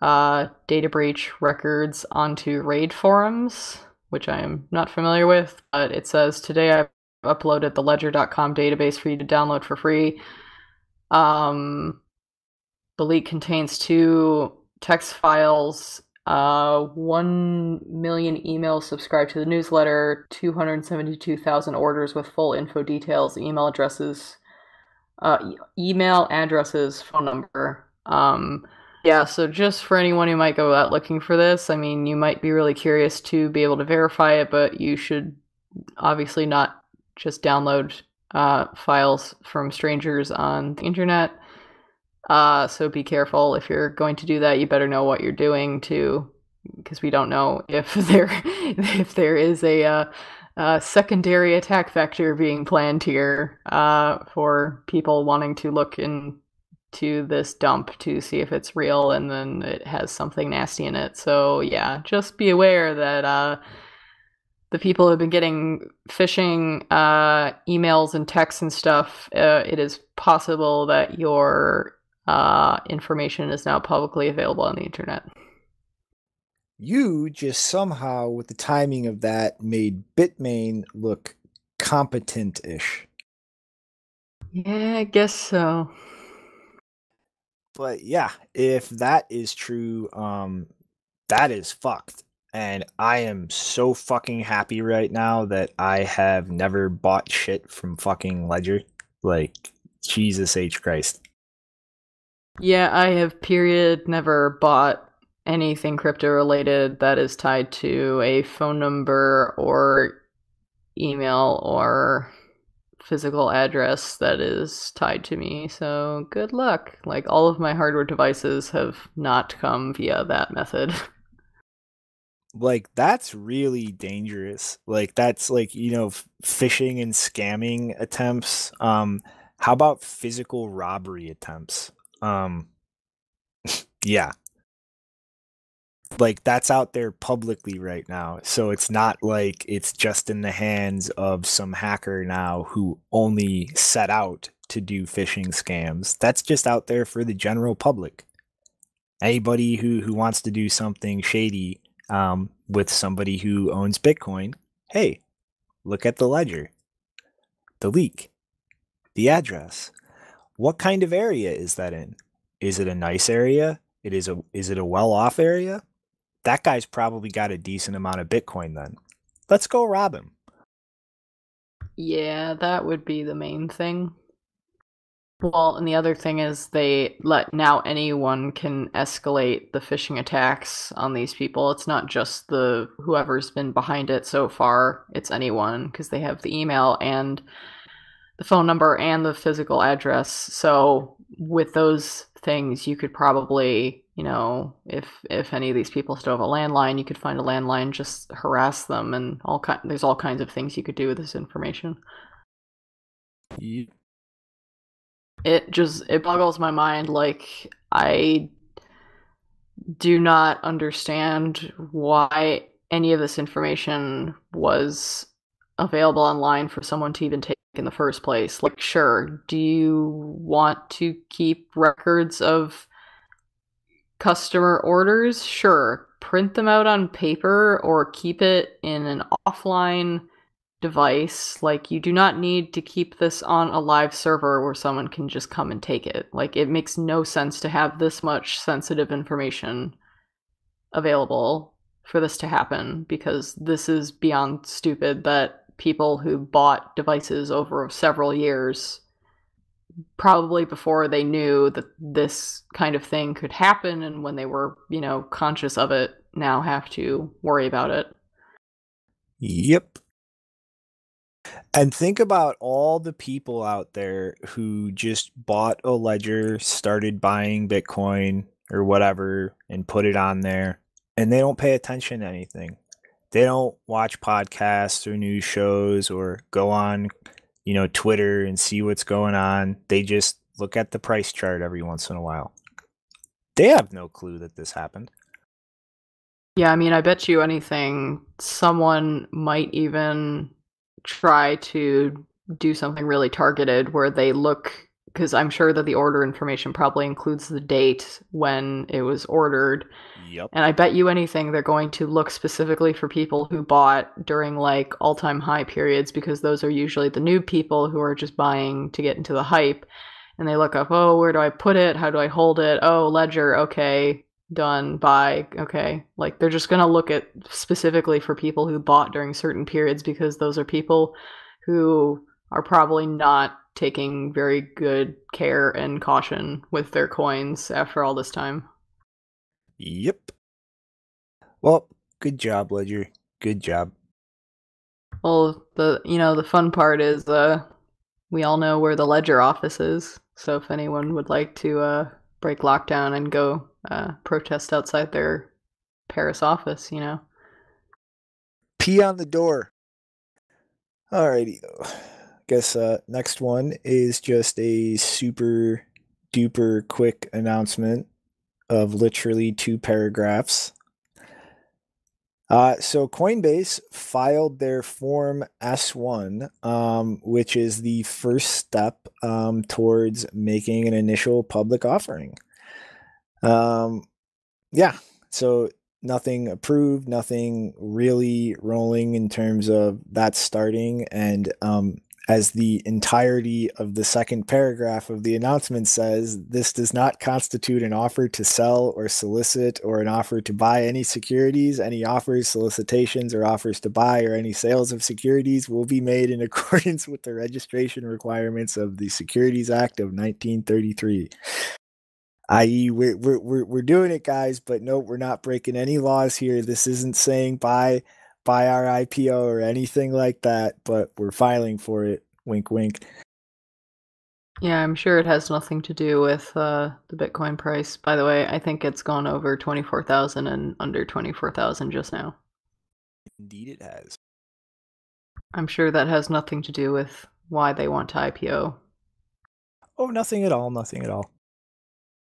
uh, data breach records onto RaidForums, which I am not familiar with, but it says today I've uploaded the ledger.com database for you to download for free. Um, the leak contains two text files uh, 1 million emails subscribed to the newsletter, 272,000 orders with full info details, email addresses, uh, email addresses, phone number. Um, yeah, so just for anyone who might go out looking for this, I mean, you might be really curious to be able to verify it, but you should obviously not just download uh, files from strangers on the internet. Uh, so be careful if you're going to do that. You better know what you're doing too, because we don't know if there if there is a, uh, a secondary attack vector being planned here uh, for people wanting to look into this dump to see if it's real, and then it has something nasty in it. So yeah, just be aware that uh, the people who have been getting phishing uh, emails and texts and stuff, uh, it is possible that your uh, information is now publicly available on the internet. You just somehow, with the timing of that, made Bitmain look competent ish. Yeah, I guess so. But yeah, if that is true, um, that is fucked. And I am so fucking happy right now that I have never bought shit from fucking Ledger. Like, Jesus H. Christ. Yeah, I have period never bought anything crypto related that is tied to a phone number or email or physical address that is tied to me. So good luck. Like all of my hardware devices have not come via that method. like that's really dangerous like that's like you know phishing and scamming attempts um how about physical robbery attempts um yeah. Like that's out there publicly right now so it's not like it's just in the hands of some hacker now who only set out to do phishing scams. That's just out there for the general public. Anybody who who wants to do something shady um, with somebody who owns bitcoin hey look at the ledger the leak the address what kind of area is that in is it a nice area it is a is it a well off area that guy's probably got a decent amount of Bitcoin then. Let's go rob him. Yeah, that would be the main thing. Well, and the other thing is they let now anyone can escalate the phishing attacks on these people. It's not just the whoever's been behind it so far, it's anyone because they have the email and the phone number and the physical address. So with those things, you could probably, you know, if if any of these people still have a landline, you could find a landline, just harass them, and all kind. There's all kinds of things you could do with this information. Yeah. It just it boggles my mind. Like I do not understand why any of this information was available online for someone to even take in the first place. Like, sure, do you want to keep records of customer orders? Sure. Print them out on paper or keep it in an offline device. Like, you do not need to keep this on a live server where someone can just come and take it. Like, it makes no sense to have this much sensitive information available for this to happen because this is beyond stupid that people who bought devices over several years probably before they knew that this kind of thing could happen and when they were you know conscious of it now have to worry about it. Yep. And think about all the people out there who just bought a ledger started buying bitcoin or whatever and put it on there and they don't pay attention to anything they don't watch podcasts or news shows or go on, you know, Twitter and see what's going on. They just look at the price chart every once in a while. They have no clue that this happened. Yeah, I mean, I bet you anything, someone might even try to do something really targeted where they look because I'm sure that the order information probably includes the date when it was ordered. Yep. And I bet you anything they're going to look specifically for people who bought during like all time high periods because those are usually the new people who are just buying to get into the hype. And they look up, oh, where do I put it? How do I hold it? Oh, ledger. Okay. Done. Buy. Okay. Like they're just going to look at specifically for people who bought during certain periods because those are people who are probably not taking very good care and caution with their coins after all this time. Yep. Well, good job, Ledger. Good job. Well, the you know the fun part is uh we all know where the Ledger office is. So if anyone would like to uh break lockdown and go uh protest outside their Paris office, you know. Pee on the door. Alrighty guess uh, next one is just a super duper quick announcement of literally two paragraphs. Uh, so Coinbase filed their Form S1, um, which is the first step um, towards making an initial public offering. Um, yeah, so nothing approved, nothing really rolling in terms of that starting, and um, as the entirety of the second paragraph of the announcement says, this does not constitute an offer to sell or solicit or an offer to buy any securities. Any offers, solicitations, or offers to buy or any sales of securities will be made in accordance with the registration requirements of the Securities Act of 1933. i.e., we're, we're we're doing it, guys. But no, we're not breaking any laws here. This isn't saying buy buy our IPO or anything like that. But we're filing for it. Wink, wink. Yeah, I'm sure it has nothing to do with uh, the Bitcoin price. By the way, I think it's gone over 24,000 and under 24,000 just now. Indeed, it has. I'm sure that has nothing to do with why they want to IPO. Oh, nothing at all. Nothing at all.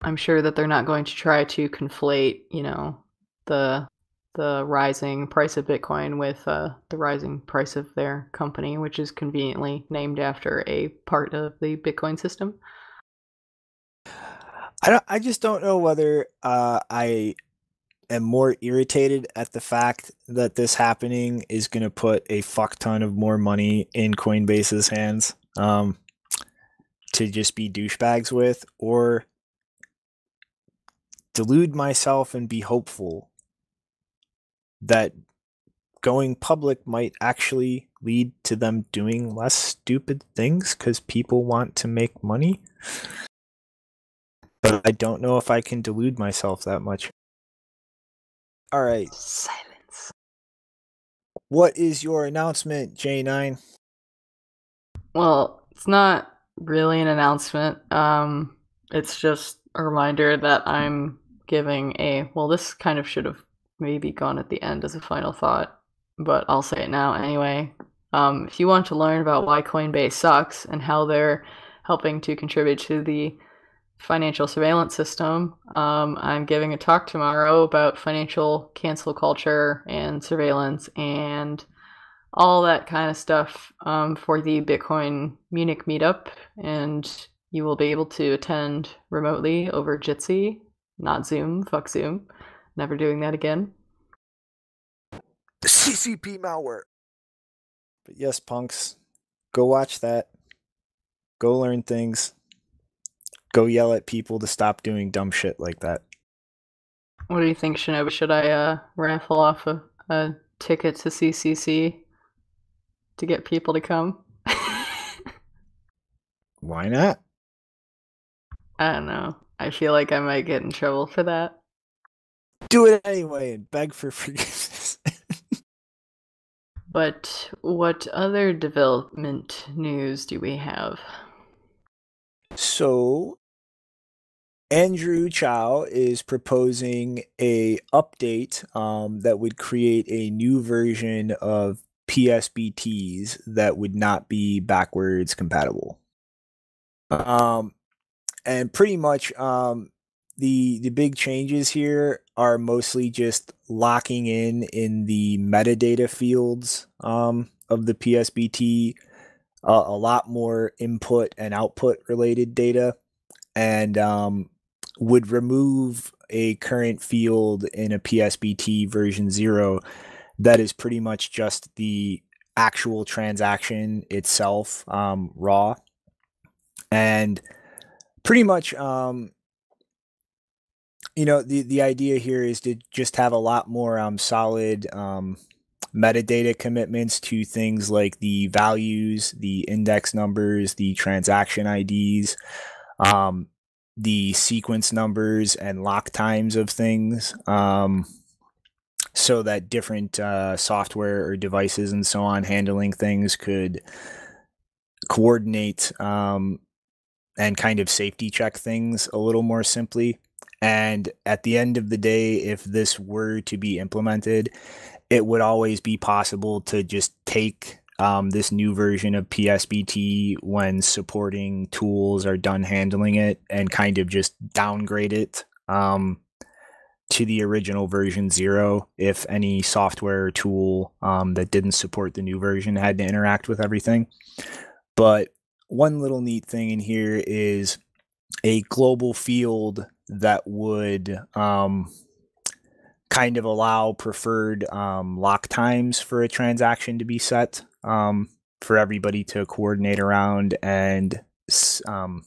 I'm sure that they're not going to try to conflate, you know, the the rising price of Bitcoin with uh, the rising price of their company, which is conveniently named after a part of the Bitcoin system. I don't, I just don't know whether uh, I am more irritated at the fact that this happening is going to put a fuck ton of more money in Coinbase's hands um, to just be douchebags with, or delude myself and be hopeful that going public might actually lead to them doing less stupid things because people want to make money. But I don't know if I can delude myself that much. All right. Silence. What is your announcement, J9? Well, it's not really an announcement. Um, it's just a reminder that I'm giving a. Well, this kind of should have maybe gone at the end as a final thought, but I'll say it now anyway. Um, if you want to learn about why Coinbase sucks and how they're helping to contribute to the financial surveillance system, um, I'm giving a talk tomorrow about financial cancel culture and surveillance and all that kind of stuff um, for the Bitcoin Munich meetup. And you will be able to attend remotely over Jitsi, not Zoom. Fuck Zoom. Never doing that again. The CCP malware. But yes, punks, go watch that. Go learn things. Go yell at people to stop doing dumb shit like that. What do you think, Shinobi? Should I uh, raffle off a, a ticket to CCC to get people to come? Why not? I don't know. I feel like I might get in trouble for that. Do it anyway and beg for forgiveness. but what other development news do we have? So, Andrew Chow is proposing a update um, that would create a new version of PSBTs that would not be backwards compatible. Um, and pretty much um, the the big changes here are mostly just locking in in the metadata fields um, of the PSBT uh, a lot more input and output related data. And um, would remove a current field in a PSBT version 0 that is pretty much just the actual transaction itself um, raw. And pretty much um, you know the the idea here is to just have a lot more um, solid um, metadata commitments to things like the values, the index numbers, the transaction IDs, um, the sequence numbers, and lock times of things. Um, so that different uh, software or devices and so on handling things could coordinate um, and kind of safety check things a little more simply. And at the end of the day, if this were to be implemented, it would always be possible to just take um, this new version of PSBT when supporting tools are done handling it and kind of just downgrade it um, to the original version zero if any software or tool um, that didn't support the new version had to interact with everything. But one little neat thing in here is a global field that would um, kind of allow preferred um, lock times for a transaction to be set um, for everybody to coordinate around and um,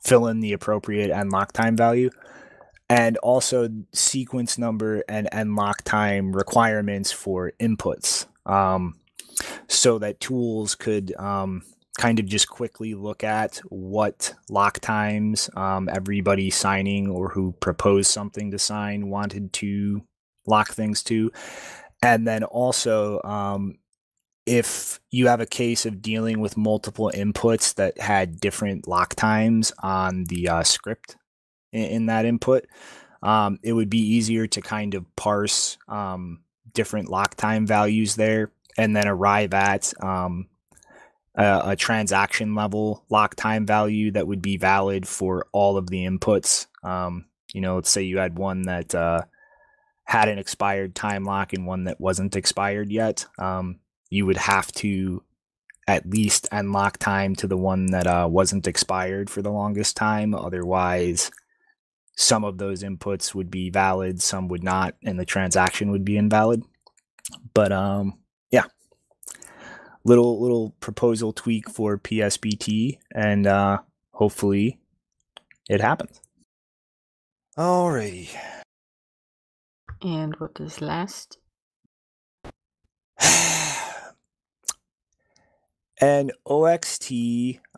fill in the appropriate nLockTime value. And also sequence number and nLockTime requirements for inputs um, so that tools could um, kind of just quickly look at what lock times um, everybody signing or who proposed something to sign wanted to lock things to. And then also, um, if you have a case of dealing with multiple inputs that had different lock times on the uh, script in, in, that input, um, it would be easier to kind of parse um, different lock time values there and then arrive at um, a, transaction level lock time value that would be valid for all of the inputs. Um, you know, let's say you had one that uh, had an expired time lock and one that wasn't expired yet. Um, you would have to at least unlock time to the one that uh, wasn't expired for the longest time. Otherwise, some of those inputs would be valid, some would not, and the transaction would be invalid. But um, little little proposal tweak for PSBT, and uh, hopefully it happens. Alrighty. And what is last? An OXT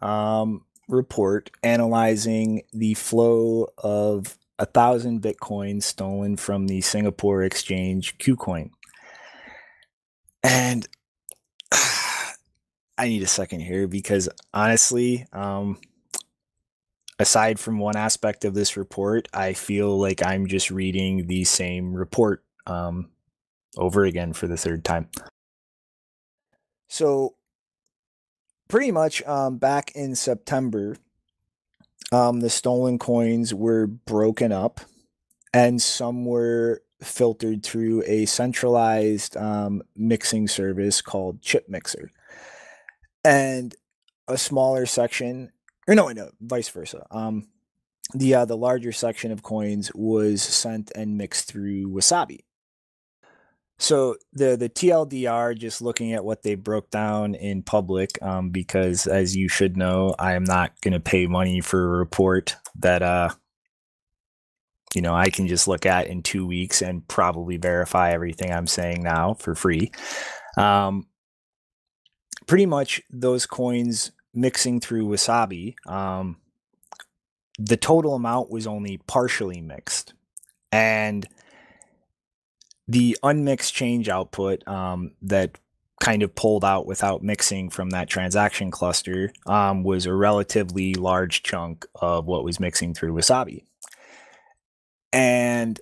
um, report analyzing the flow of a thousand bitcoins stolen from the Singapore exchange KuCoin. And I need a second here because honestly, um, aside from one aspect of this report, I feel like I'm just reading the same report um, over again for the third time. So pretty much um, back in September, um, the stolen coins were broken up and some were filtered through a centralized um, mixing service called ChipMixer. And a smaller section, or no, no, vice versa. Um, the uh, the larger section of coins was sent and mixed through Wasabi. So the the TLDR, just looking at what they broke down in public, um, because as you should know, I am not going to pay money for a report that uh, you know I can just look at in two weeks and probably verify everything I'm saying now for free. Um, pretty much those coins mixing through Wasabi, um, the total amount was only partially mixed, and the unmixed change output um, that kind of pulled out without mixing from that transaction cluster um, was a relatively large chunk of what was mixing through Wasabi. And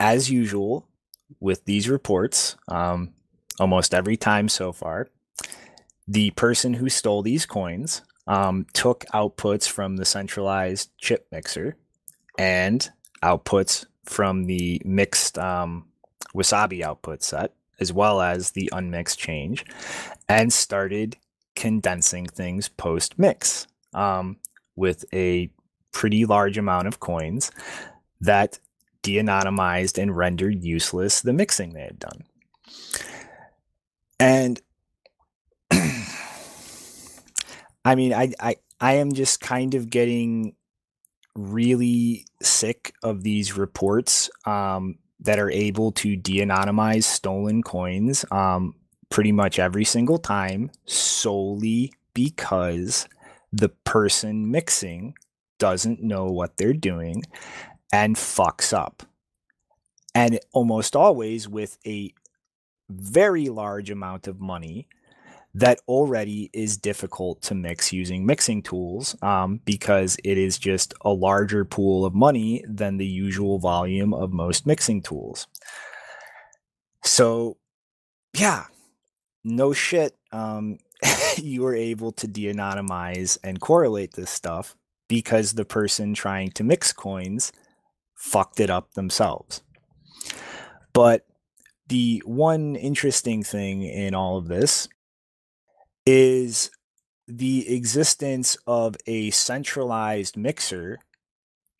as usual with these reports, um, almost every time so far, the person who stole these coins um, took outputs from the centralized ChipMixer and outputs from the mixed um, wasabi output set as well as the unmixed change and started condensing things post mix um, with a pretty large amount of coins that de-anonymized and rendered useless the mixing they had done. And I mean, I, I I am just kind of getting really sick of these reports um, that are able to de-anonymize stolen coins um, pretty much every single time solely because the person mixing doesn't know what they're doing and fucks up. And almost always with a very large amount of money that already is difficult to mix using mixing tools um, because it is just a larger pool of money than the usual volume of most mixing tools. So, yeah, no shit. Um, you were able to de anonymize and correlate this stuff because the person trying to mix coins fucked it up themselves. But the one interesting thing in all of this is the existence of a centralized mixer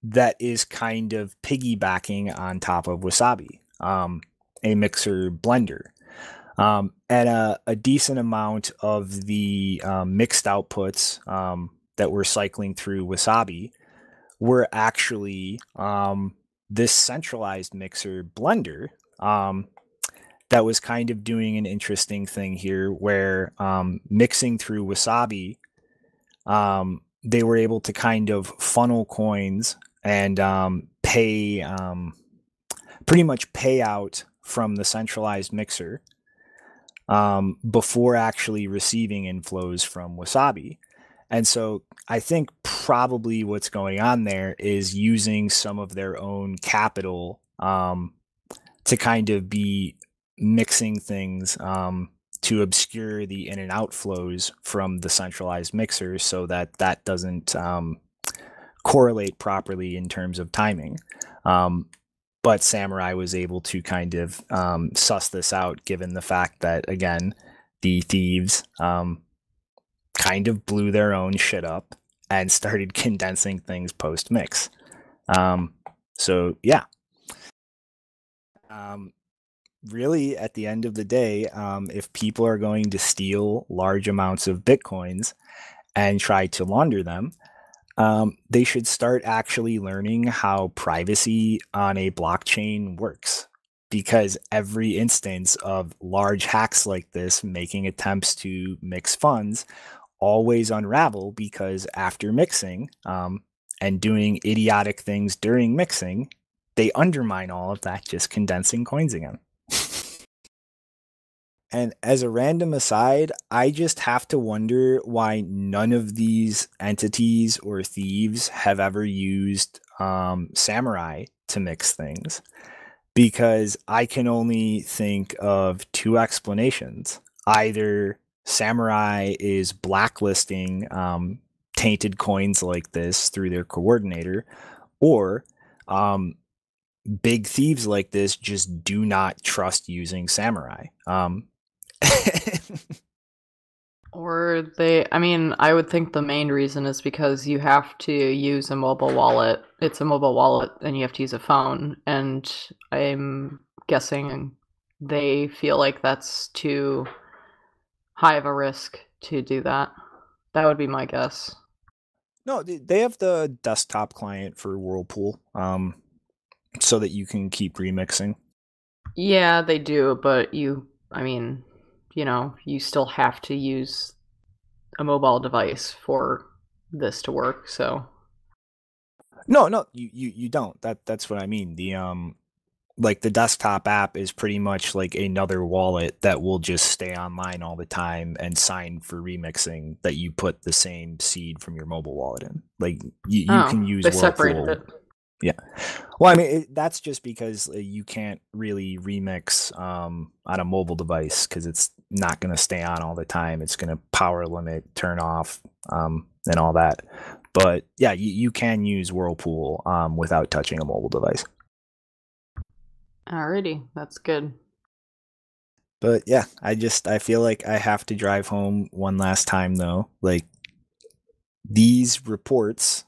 that is kind of piggybacking on top of Wasabi, um, a mixer blender. Um, and a, a, decent amount of the um, mixed outputs um, that we're cycling through Wasabi were actually um, this centralized mixer blender um, that was kind of doing an interesting thing here where um, mixing through wasabi um, they were able to kind of funnel coins and um, pay um, pretty much pay out from the centralized mixer um, before actually receiving inflows from wasabi. And so i think probably what's going on there is using some of their own capital um, to kind of be mixing things um, to obscure the in and out flows from the centralized mixers so that that doesn't um, correlate properly in terms of timing. Um, but Samourai was able to kind of um, suss this out given the fact that, again, the thieves um, kind of blew their own shit up and started condensing things post mix. Um, so, yeah. Really, at the end of the day, um, if people are going to steal large amounts of bitcoins and try to launder them, um, they should start actually learning how privacy on a blockchain works. Because every instance of large hacks like this making attempts to mix funds always unravel because after mixing um, and doing idiotic things during mixing, they undermine all of that just condensing coins again. And as a random aside, I just have to wonder why none of these entities or thieves have ever used um, Samourai to mix things. Because I can only think of two explanations. Either Samourai is blacklisting um, tainted coins like this through their coordinator, or um, big thieves like this just do not trust using Samourai. Um, or they, I mean, I would think the main reason is because you have to use a mobile wallet. It's a mobile wallet and you have to use a phone. And I'm guessing they feel like that's too high of a risk to do that. That would be my guess. No, they have the desktop client for Whirlpool, um, so that you can keep remixing. Yeah, they do, but you, I mean, you know, you still have to use a mobile device for this to work. So no, no, you, you, you don't. That that's what I mean. The um like the desktop app is pretty much like another wallet that will just stay online all the time and sign for remixing that you put the same seed from your mobile wallet in. Like you, you oh, can use they separated it. Yeah. Well, I mean, it, that's just because uh, you can't really remix um, on a mobile device because it's not going to stay on all the time. It's going to power limit, turn off, um, and all that. But yeah, you, you can use Whirlpool um, without touching a mobile device. Alrighty, that's good. But yeah, I just I feel like I have to drive home one last time though. Like these reports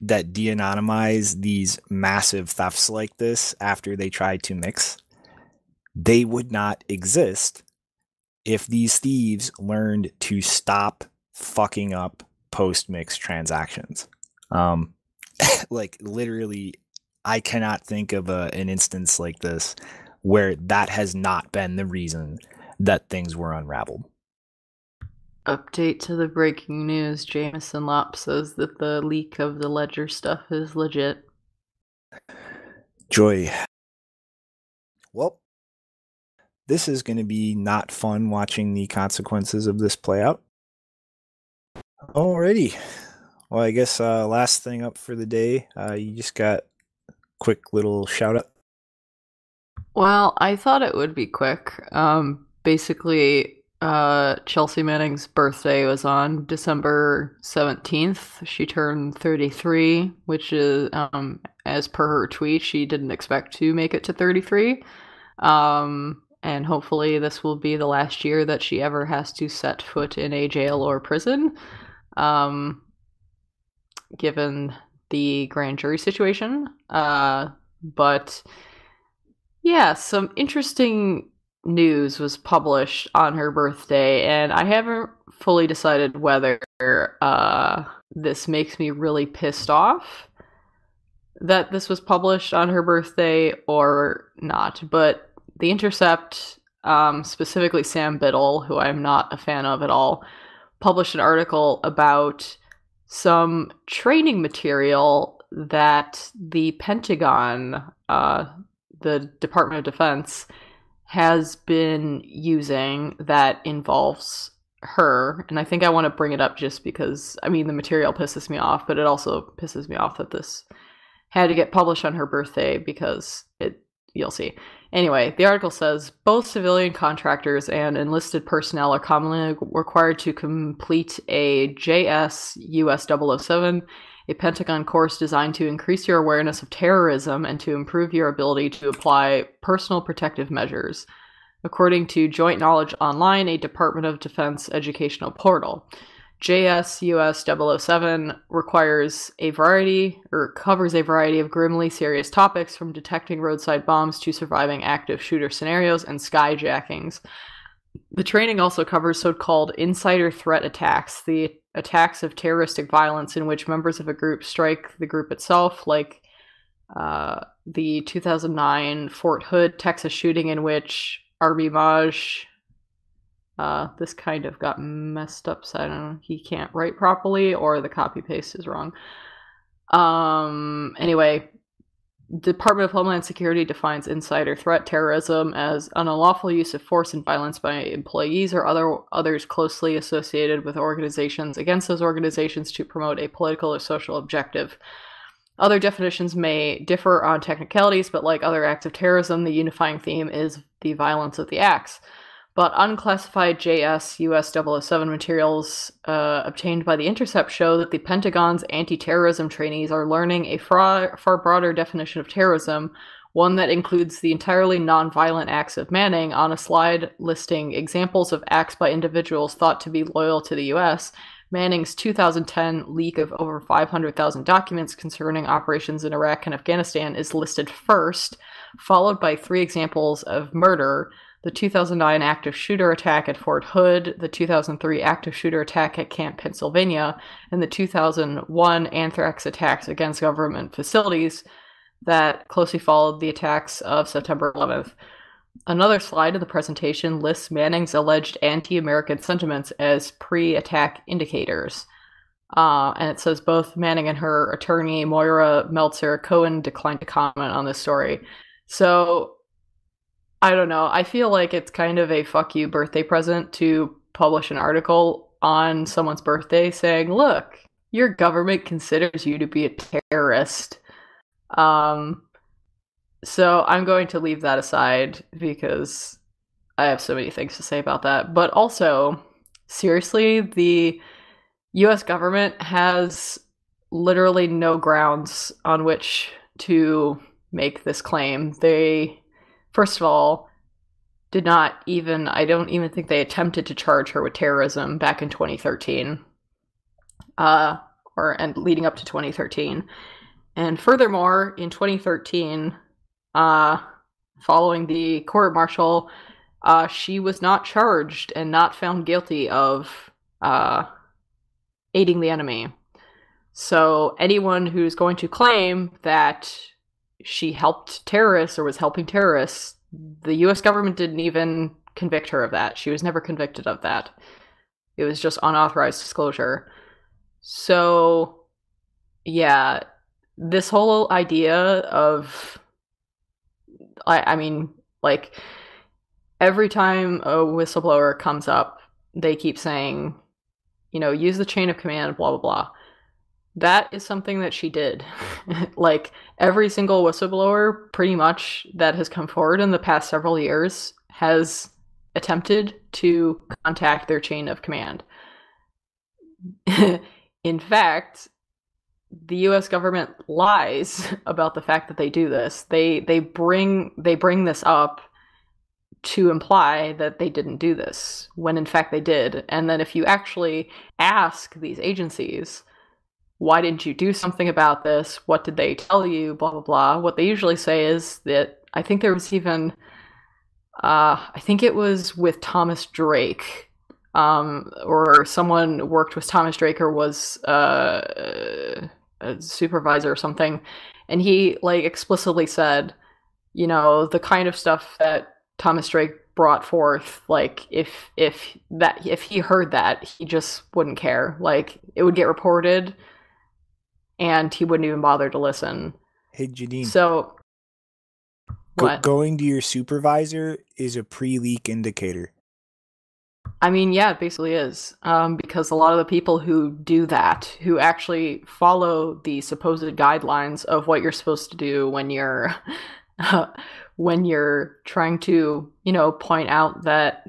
that de-anonymize these massive thefts like this after they try to mix, they would not exist if these thieves learned to stop fucking up post mix transactions. Um, like literally I cannot think of a, an instance like this where that has not been the reason that things were unraveled. Update to the breaking news Jameson Lopp says that the leak of the ledger stuff is legit. Joy. Well, this is going to be not fun watching the consequences of this play out. Alrighty. Well, I guess uh, last thing up for the day, uh, you just got quick little shout out? Well, I thought it would be quick. Um, basically, uh, Chelsea Manning's birthday was on December 17th. She turned 33, which is, um, as per her tweet, she didn't expect to make it to 33. Um, and hopefully, this will be the last year that she ever has to set foot in a jail or prison. Um, given the grand jury situation. Uh, but yeah, some interesting news was published on her birthday, and I haven't fully decided whether uh, this makes me really pissed off that this was published on her birthday or not. But The Intercept, um, specifically Sam Biddle, who I'm not a fan of at all, published an article about some training material that the Pentagon, uh, the Department of Defense, has been using that involves her. And I think I want to bring it up just because, I mean, the material pisses me off, but it also pisses me off that this had to get published on her birthday because it, you'll see. Anyway, the article says both civilian contractors and enlisted personnel are commonly required to complete a JS US 007 a Pentagon course designed to increase your awareness of terrorism and to improve your ability to apply personal protective measures, according to Joint Knowledge Online, a Department of Defense educational portal. JSUS 007 requires a variety or covers a variety of grimly serious topics from detecting roadside bombs to surviving active shooter scenarios and skyjackings. The training also covers so called insider threat attacks, the attacks of terroristic violence in which members of a group strike the group itself, like uh, the 2009 Fort Hood, Texas shooting, in which Army Maj. Uh, this kind of got messed up, so I don't know. He can't write properly, or the copy paste is wrong. Um. Anyway, Department of Homeland Security defines insider threat terrorism as an unlawful use of force and violence by employees or other others closely associated with organizations against those organizations to promote a political or social objective. Other definitions may differ on technicalities, but like other acts of terrorism, the unifying theme is the violence of the acts but unclassified JS US 007 materials uh, obtained by The Intercept show that the Pentagon's anti terrorism trainees are learning a far, far broader definition of terrorism, one that includes the entirely nonviolent acts of Manning on a slide listing examples of acts by individuals thought to be loyal to the US. Manning's 2010 leak of over 500,000 documents concerning operations in Iraq and Afghanistan is listed first, followed by three examples of murder the 2009 active shooter attack at Fort Hood, the 2003 active shooter attack at Camp Pennsylvania, and the 2001 anthrax attacks against government facilities that closely followed the attacks of September 11th. Another slide of the presentation lists Manning's alleged anti American sentiments as pre attack indicators. Uh, and it says both Manning and her attorney, Moira Meltzer Cohen, declined to comment on this story. So I don't know. I feel like it's kind of a fuck you birthday present to publish an article on someone's birthday saying, "Look, your government considers you to be a terrorist." Um so I'm going to leave that aside because I have so many things to say about that. But also, seriously, the US government has literally no grounds on which to make this claim. They first of all, did not even, I don't even think they attempted to charge her with terrorism back in 2013, uh, or and leading up to 2013. And furthermore, in 2013, uh, following the court martial, uh, she was not charged and not found guilty of uh, aiding the enemy. So anyone who's going to claim that she helped terrorists or was helping terrorists. The US government didn't even convict her of that. She was never convicted of that. It was just unauthorized disclosure. So, yeah, this whole idea of, I, I mean, like, every time a whistleblower comes up, they keep saying, you know, use the chain of command, blah, blah, blah that is something that she did. like every single whistleblower, pretty much, that has come forward in the past several years has attempted to contact their chain of command. in fact, the US government lies about the fact that they do this. They they bring they bring this up to imply that they didn't do this when in fact they did. And then if you actually ask these agencies, why didn't you do something about this? What did they tell you? Blah, blah, blah. What they usually say is that I think there was even, uh, I think it was with Thomas Drake, um, or someone worked with Thomas Drake or was uh, a supervisor or something. And he like explicitly said, you know, the kind of stuff that Thomas Drake brought forth like if if that if he heard that he just wouldn't care like it would get reported and he wouldn't even bother to listen. Hey janine. So Go- going to your supervisor is a pre-leak indicator. I mean yeah it basically is um, because a lot of the people who do that who actually follow the supposed guidelines of what you're supposed to do when you're when you're trying to, you know, point out that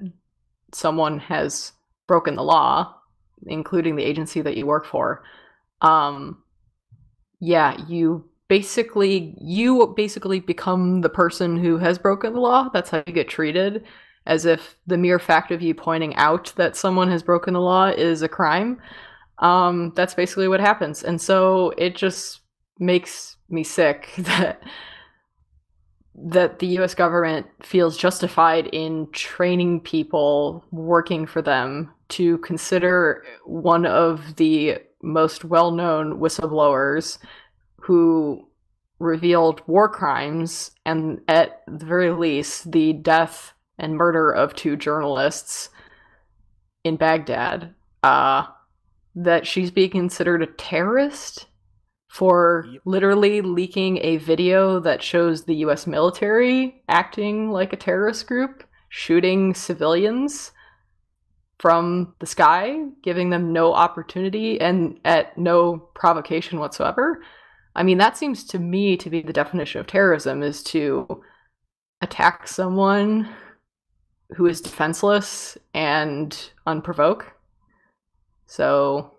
someone has broken the law, including the agency that you work for. Um, yeah, you basically you basically become the person who has broken the law. That's how you get treated, as if the mere fact of you pointing out that someone has broken the law is a crime. Um, that's basically what happens, and so it just makes me sick that that the US government feels justified in training people working for them to consider one of the most well known whistleblowers who revealed war crimes and, at the very least, the death and murder of two journalists in Baghdad, uh, that she's being considered a terrorist for yep. literally leaking a video that shows the US military acting like a terrorist group, shooting civilians from the sky, giving them no opportunity and at no provocation whatsoever. I mean, that seems to me to be the definition of terrorism is to attack someone who is defenseless and unprovoked. So,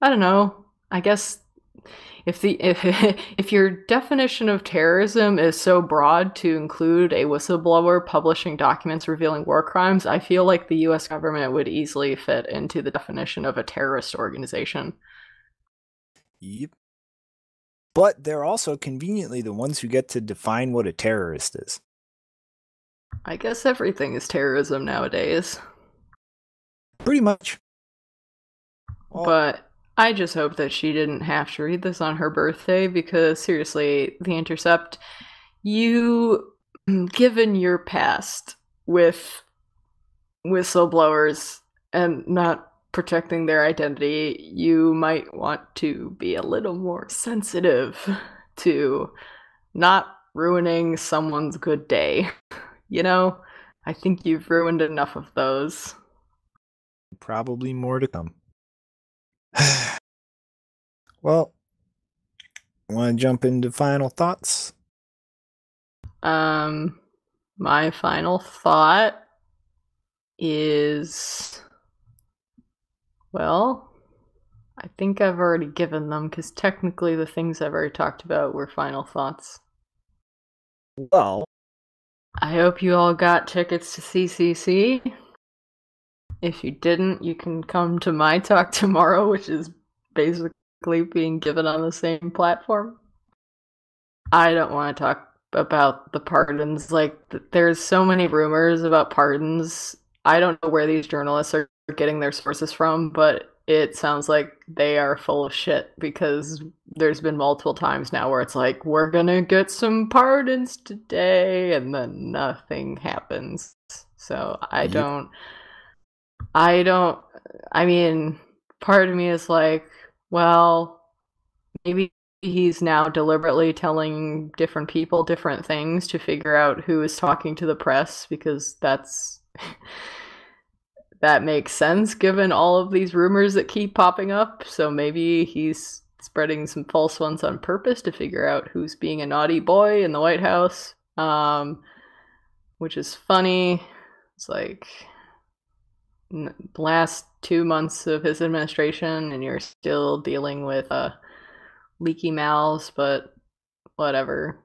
I don't know. I guess if the if if your definition of terrorism is so broad to include a whistleblower publishing documents revealing war crimes, I feel like the US government would easily fit into the definition of a terrorist organization. Yep. But they're also conveniently the ones who get to define what a terrorist is. I guess everything is terrorism nowadays. Pretty much. Well, but I just hope that she didn't have to read this on her birthday because seriously, The Intercept, you, given your past with whistleblowers and not protecting their identity, you might want to be a little more sensitive to not ruining someone's good day. You know, I think you've ruined enough of those. Probably more to come. well, want to jump into final thoughts? Um, my final thought is well, I think I've already given them because technically the things I've already talked about were final thoughts. Well, I hope you all got tickets to CCC. If you didn't, you can come to my talk tomorrow, which is basically being given on the same platform. I don't want to talk about the pardons. Like, there's so many rumors about pardons. I don't know where these journalists are getting their sources from, but it sounds like they are full of shit because there's been multiple times now where it's like, we're gonna get some pardons today, and then nothing happens. So I don't. I don't. I mean, part of me is like, well, maybe he's now deliberately telling different people different things to figure out who is talking to the press because that's that makes sense given all of these rumors that keep popping up. So maybe he's spreading some false ones on purpose to figure out who's being a naughty boy in the White House. Um, which is funny. It's like last two months of his administration and you're still dealing with uh, leaky mouths, but whatever.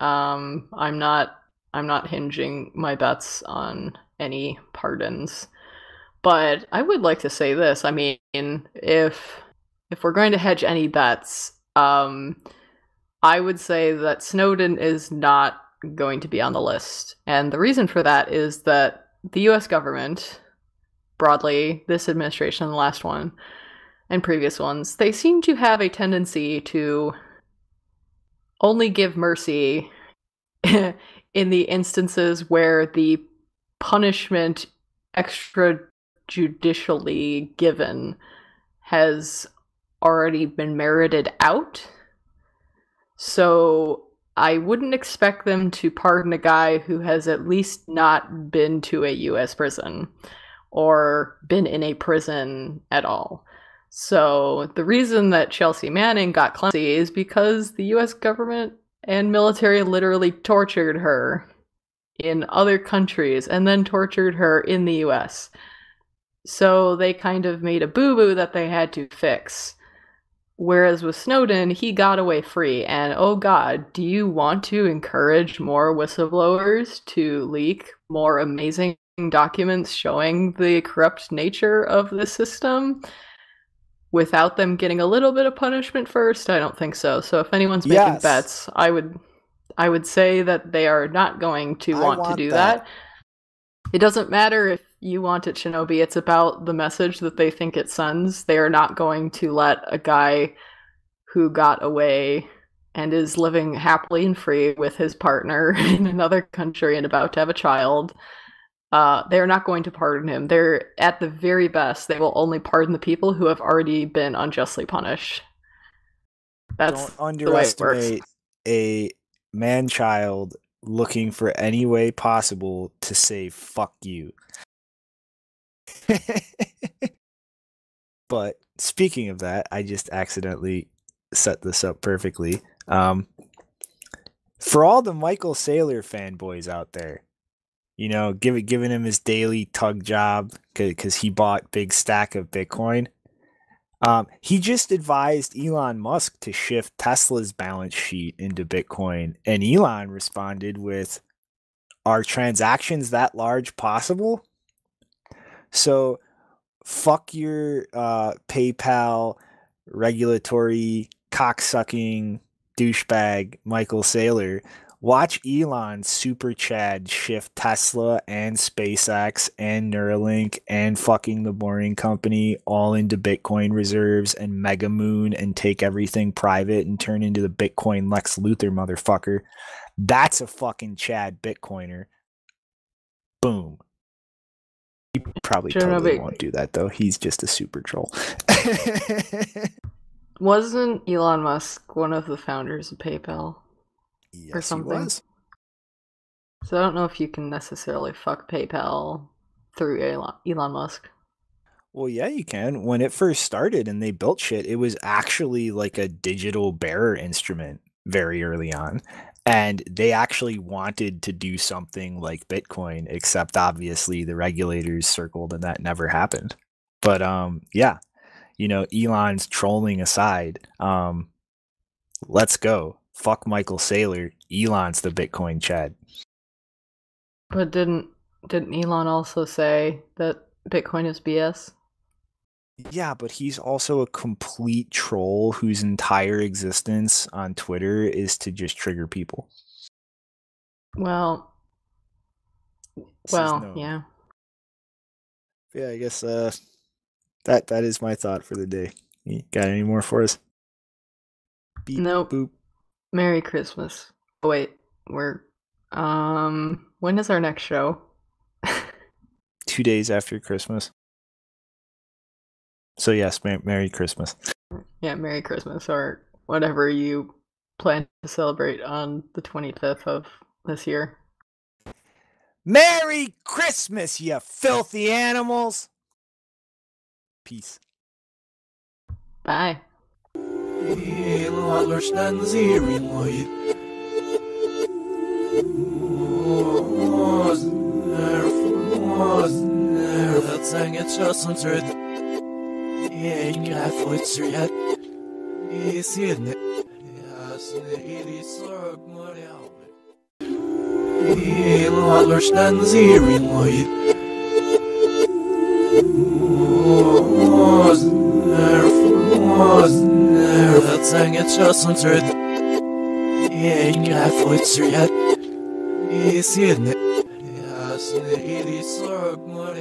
Um, I'm not I'm not hinging my bets on any pardons. But I would like to say this. I mean, if if we're going to hedge any bets, um, I would say that Snowden is not going to be on the list. And the reason for that is that the US government broadly, this administration the last one, and previous ones, they seem to have a tendency to only give mercy in the instances where the punishment extrajudicially given has already been merited out. So I wouldn't expect them to pardon a guy who has at least not been to a US prison or been in a prison at all. So the reason that Chelsea Manning got clemency is because the US government and military literally tortured her in other countries and then tortured her in the US. So they kind of made a boo boo that they had to fix. Whereas with Snowden, he got away free. And oh god, do you want to encourage more whistleblowers to leak more amazing documents showing the corrupt nature of the system? Without them getting a little bit of punishment first, I don't think so. So if anyone's making Yes. bets, I would I would say that they are not going to want, want to do that. that. It doesn't matter if you want it, Shinobi. It's about the message that they think it sends. They are not going to let a guy who got away and is living happily and free with his partner in another country and about to have a child. Uh, they're not going to pardon him. They're at the very best, they will only pardon the people who have already been unjustly punished. That's Don't the way it works. underestimate a man child looking for any way possible to say fuck you. but speaking of that, I just accidentally set this up perfectly. Um, for all the Michael Saylor fanboys out there, you know, give, giving him his daily tug job because he bought big stack of Bitcoin. Um, he just advised Elon Musk to shift Tesla's balance sheet into Bitcoin, and Elon responded with, "Are transactions that large possible?" So, fuck your uh, PayPal regulatory cocksucking douchebag Michael Saylor. Watch Elon super Chad shift Tesla and SpaceX and Neuralink and fucking the Boring Company all into Bitcoin reserves and Mega Moon and take everything private and turn into the Bitcoin Lex Luthor motherfucker. That's a fucking Chad Bitcoiner. Boom. He probably totally won't do that though. He's just a super troll. Wasn't Elon Musk one of the founders of PayPal? Yes, he something. was. So I don't know if you can necessarily fuck PayPal through Elon, Elon Musk. Well, yeah, you can. When it first started and they built shit, it was actually like a digital bearer instrument very early on. And they actually wanted to do something like Bitcoin, except obviously the regulators circled and that never happened. But um yeah, you know, Elon's trolling aside, um let's go. Fuck Michael Saylor. Elon's the Bitcoin Chad. But didn't didn't Elon also say that Bitcoin is BS? Yeah, but he's also a complete troll whose entire existence on Twitter is to just trigger people. Well, This well, known. yeah. Yeah, I guess uh that that is my thought for the day. You got any more for us? Beep, Nope. boop. Merry Christmas. Oh wait, we're um when is our next show? Two days after Christmas. So yes, Mer- Merry Christmas. yeah, Merry Christmas or whatever you plan to celebrate on the 25th of this year. Merry Christmas, you filthy animals. Peace. Bye. علش تنزير الميت Was nerf, was nerf, dat zijn het zo'n soort. Ik ga voor het zwijt. Is hier niet. Ja, ze is zorg maar jou. Heel alles dan zeer in mooi. Was nerf, was. Jasne, idi sorg mor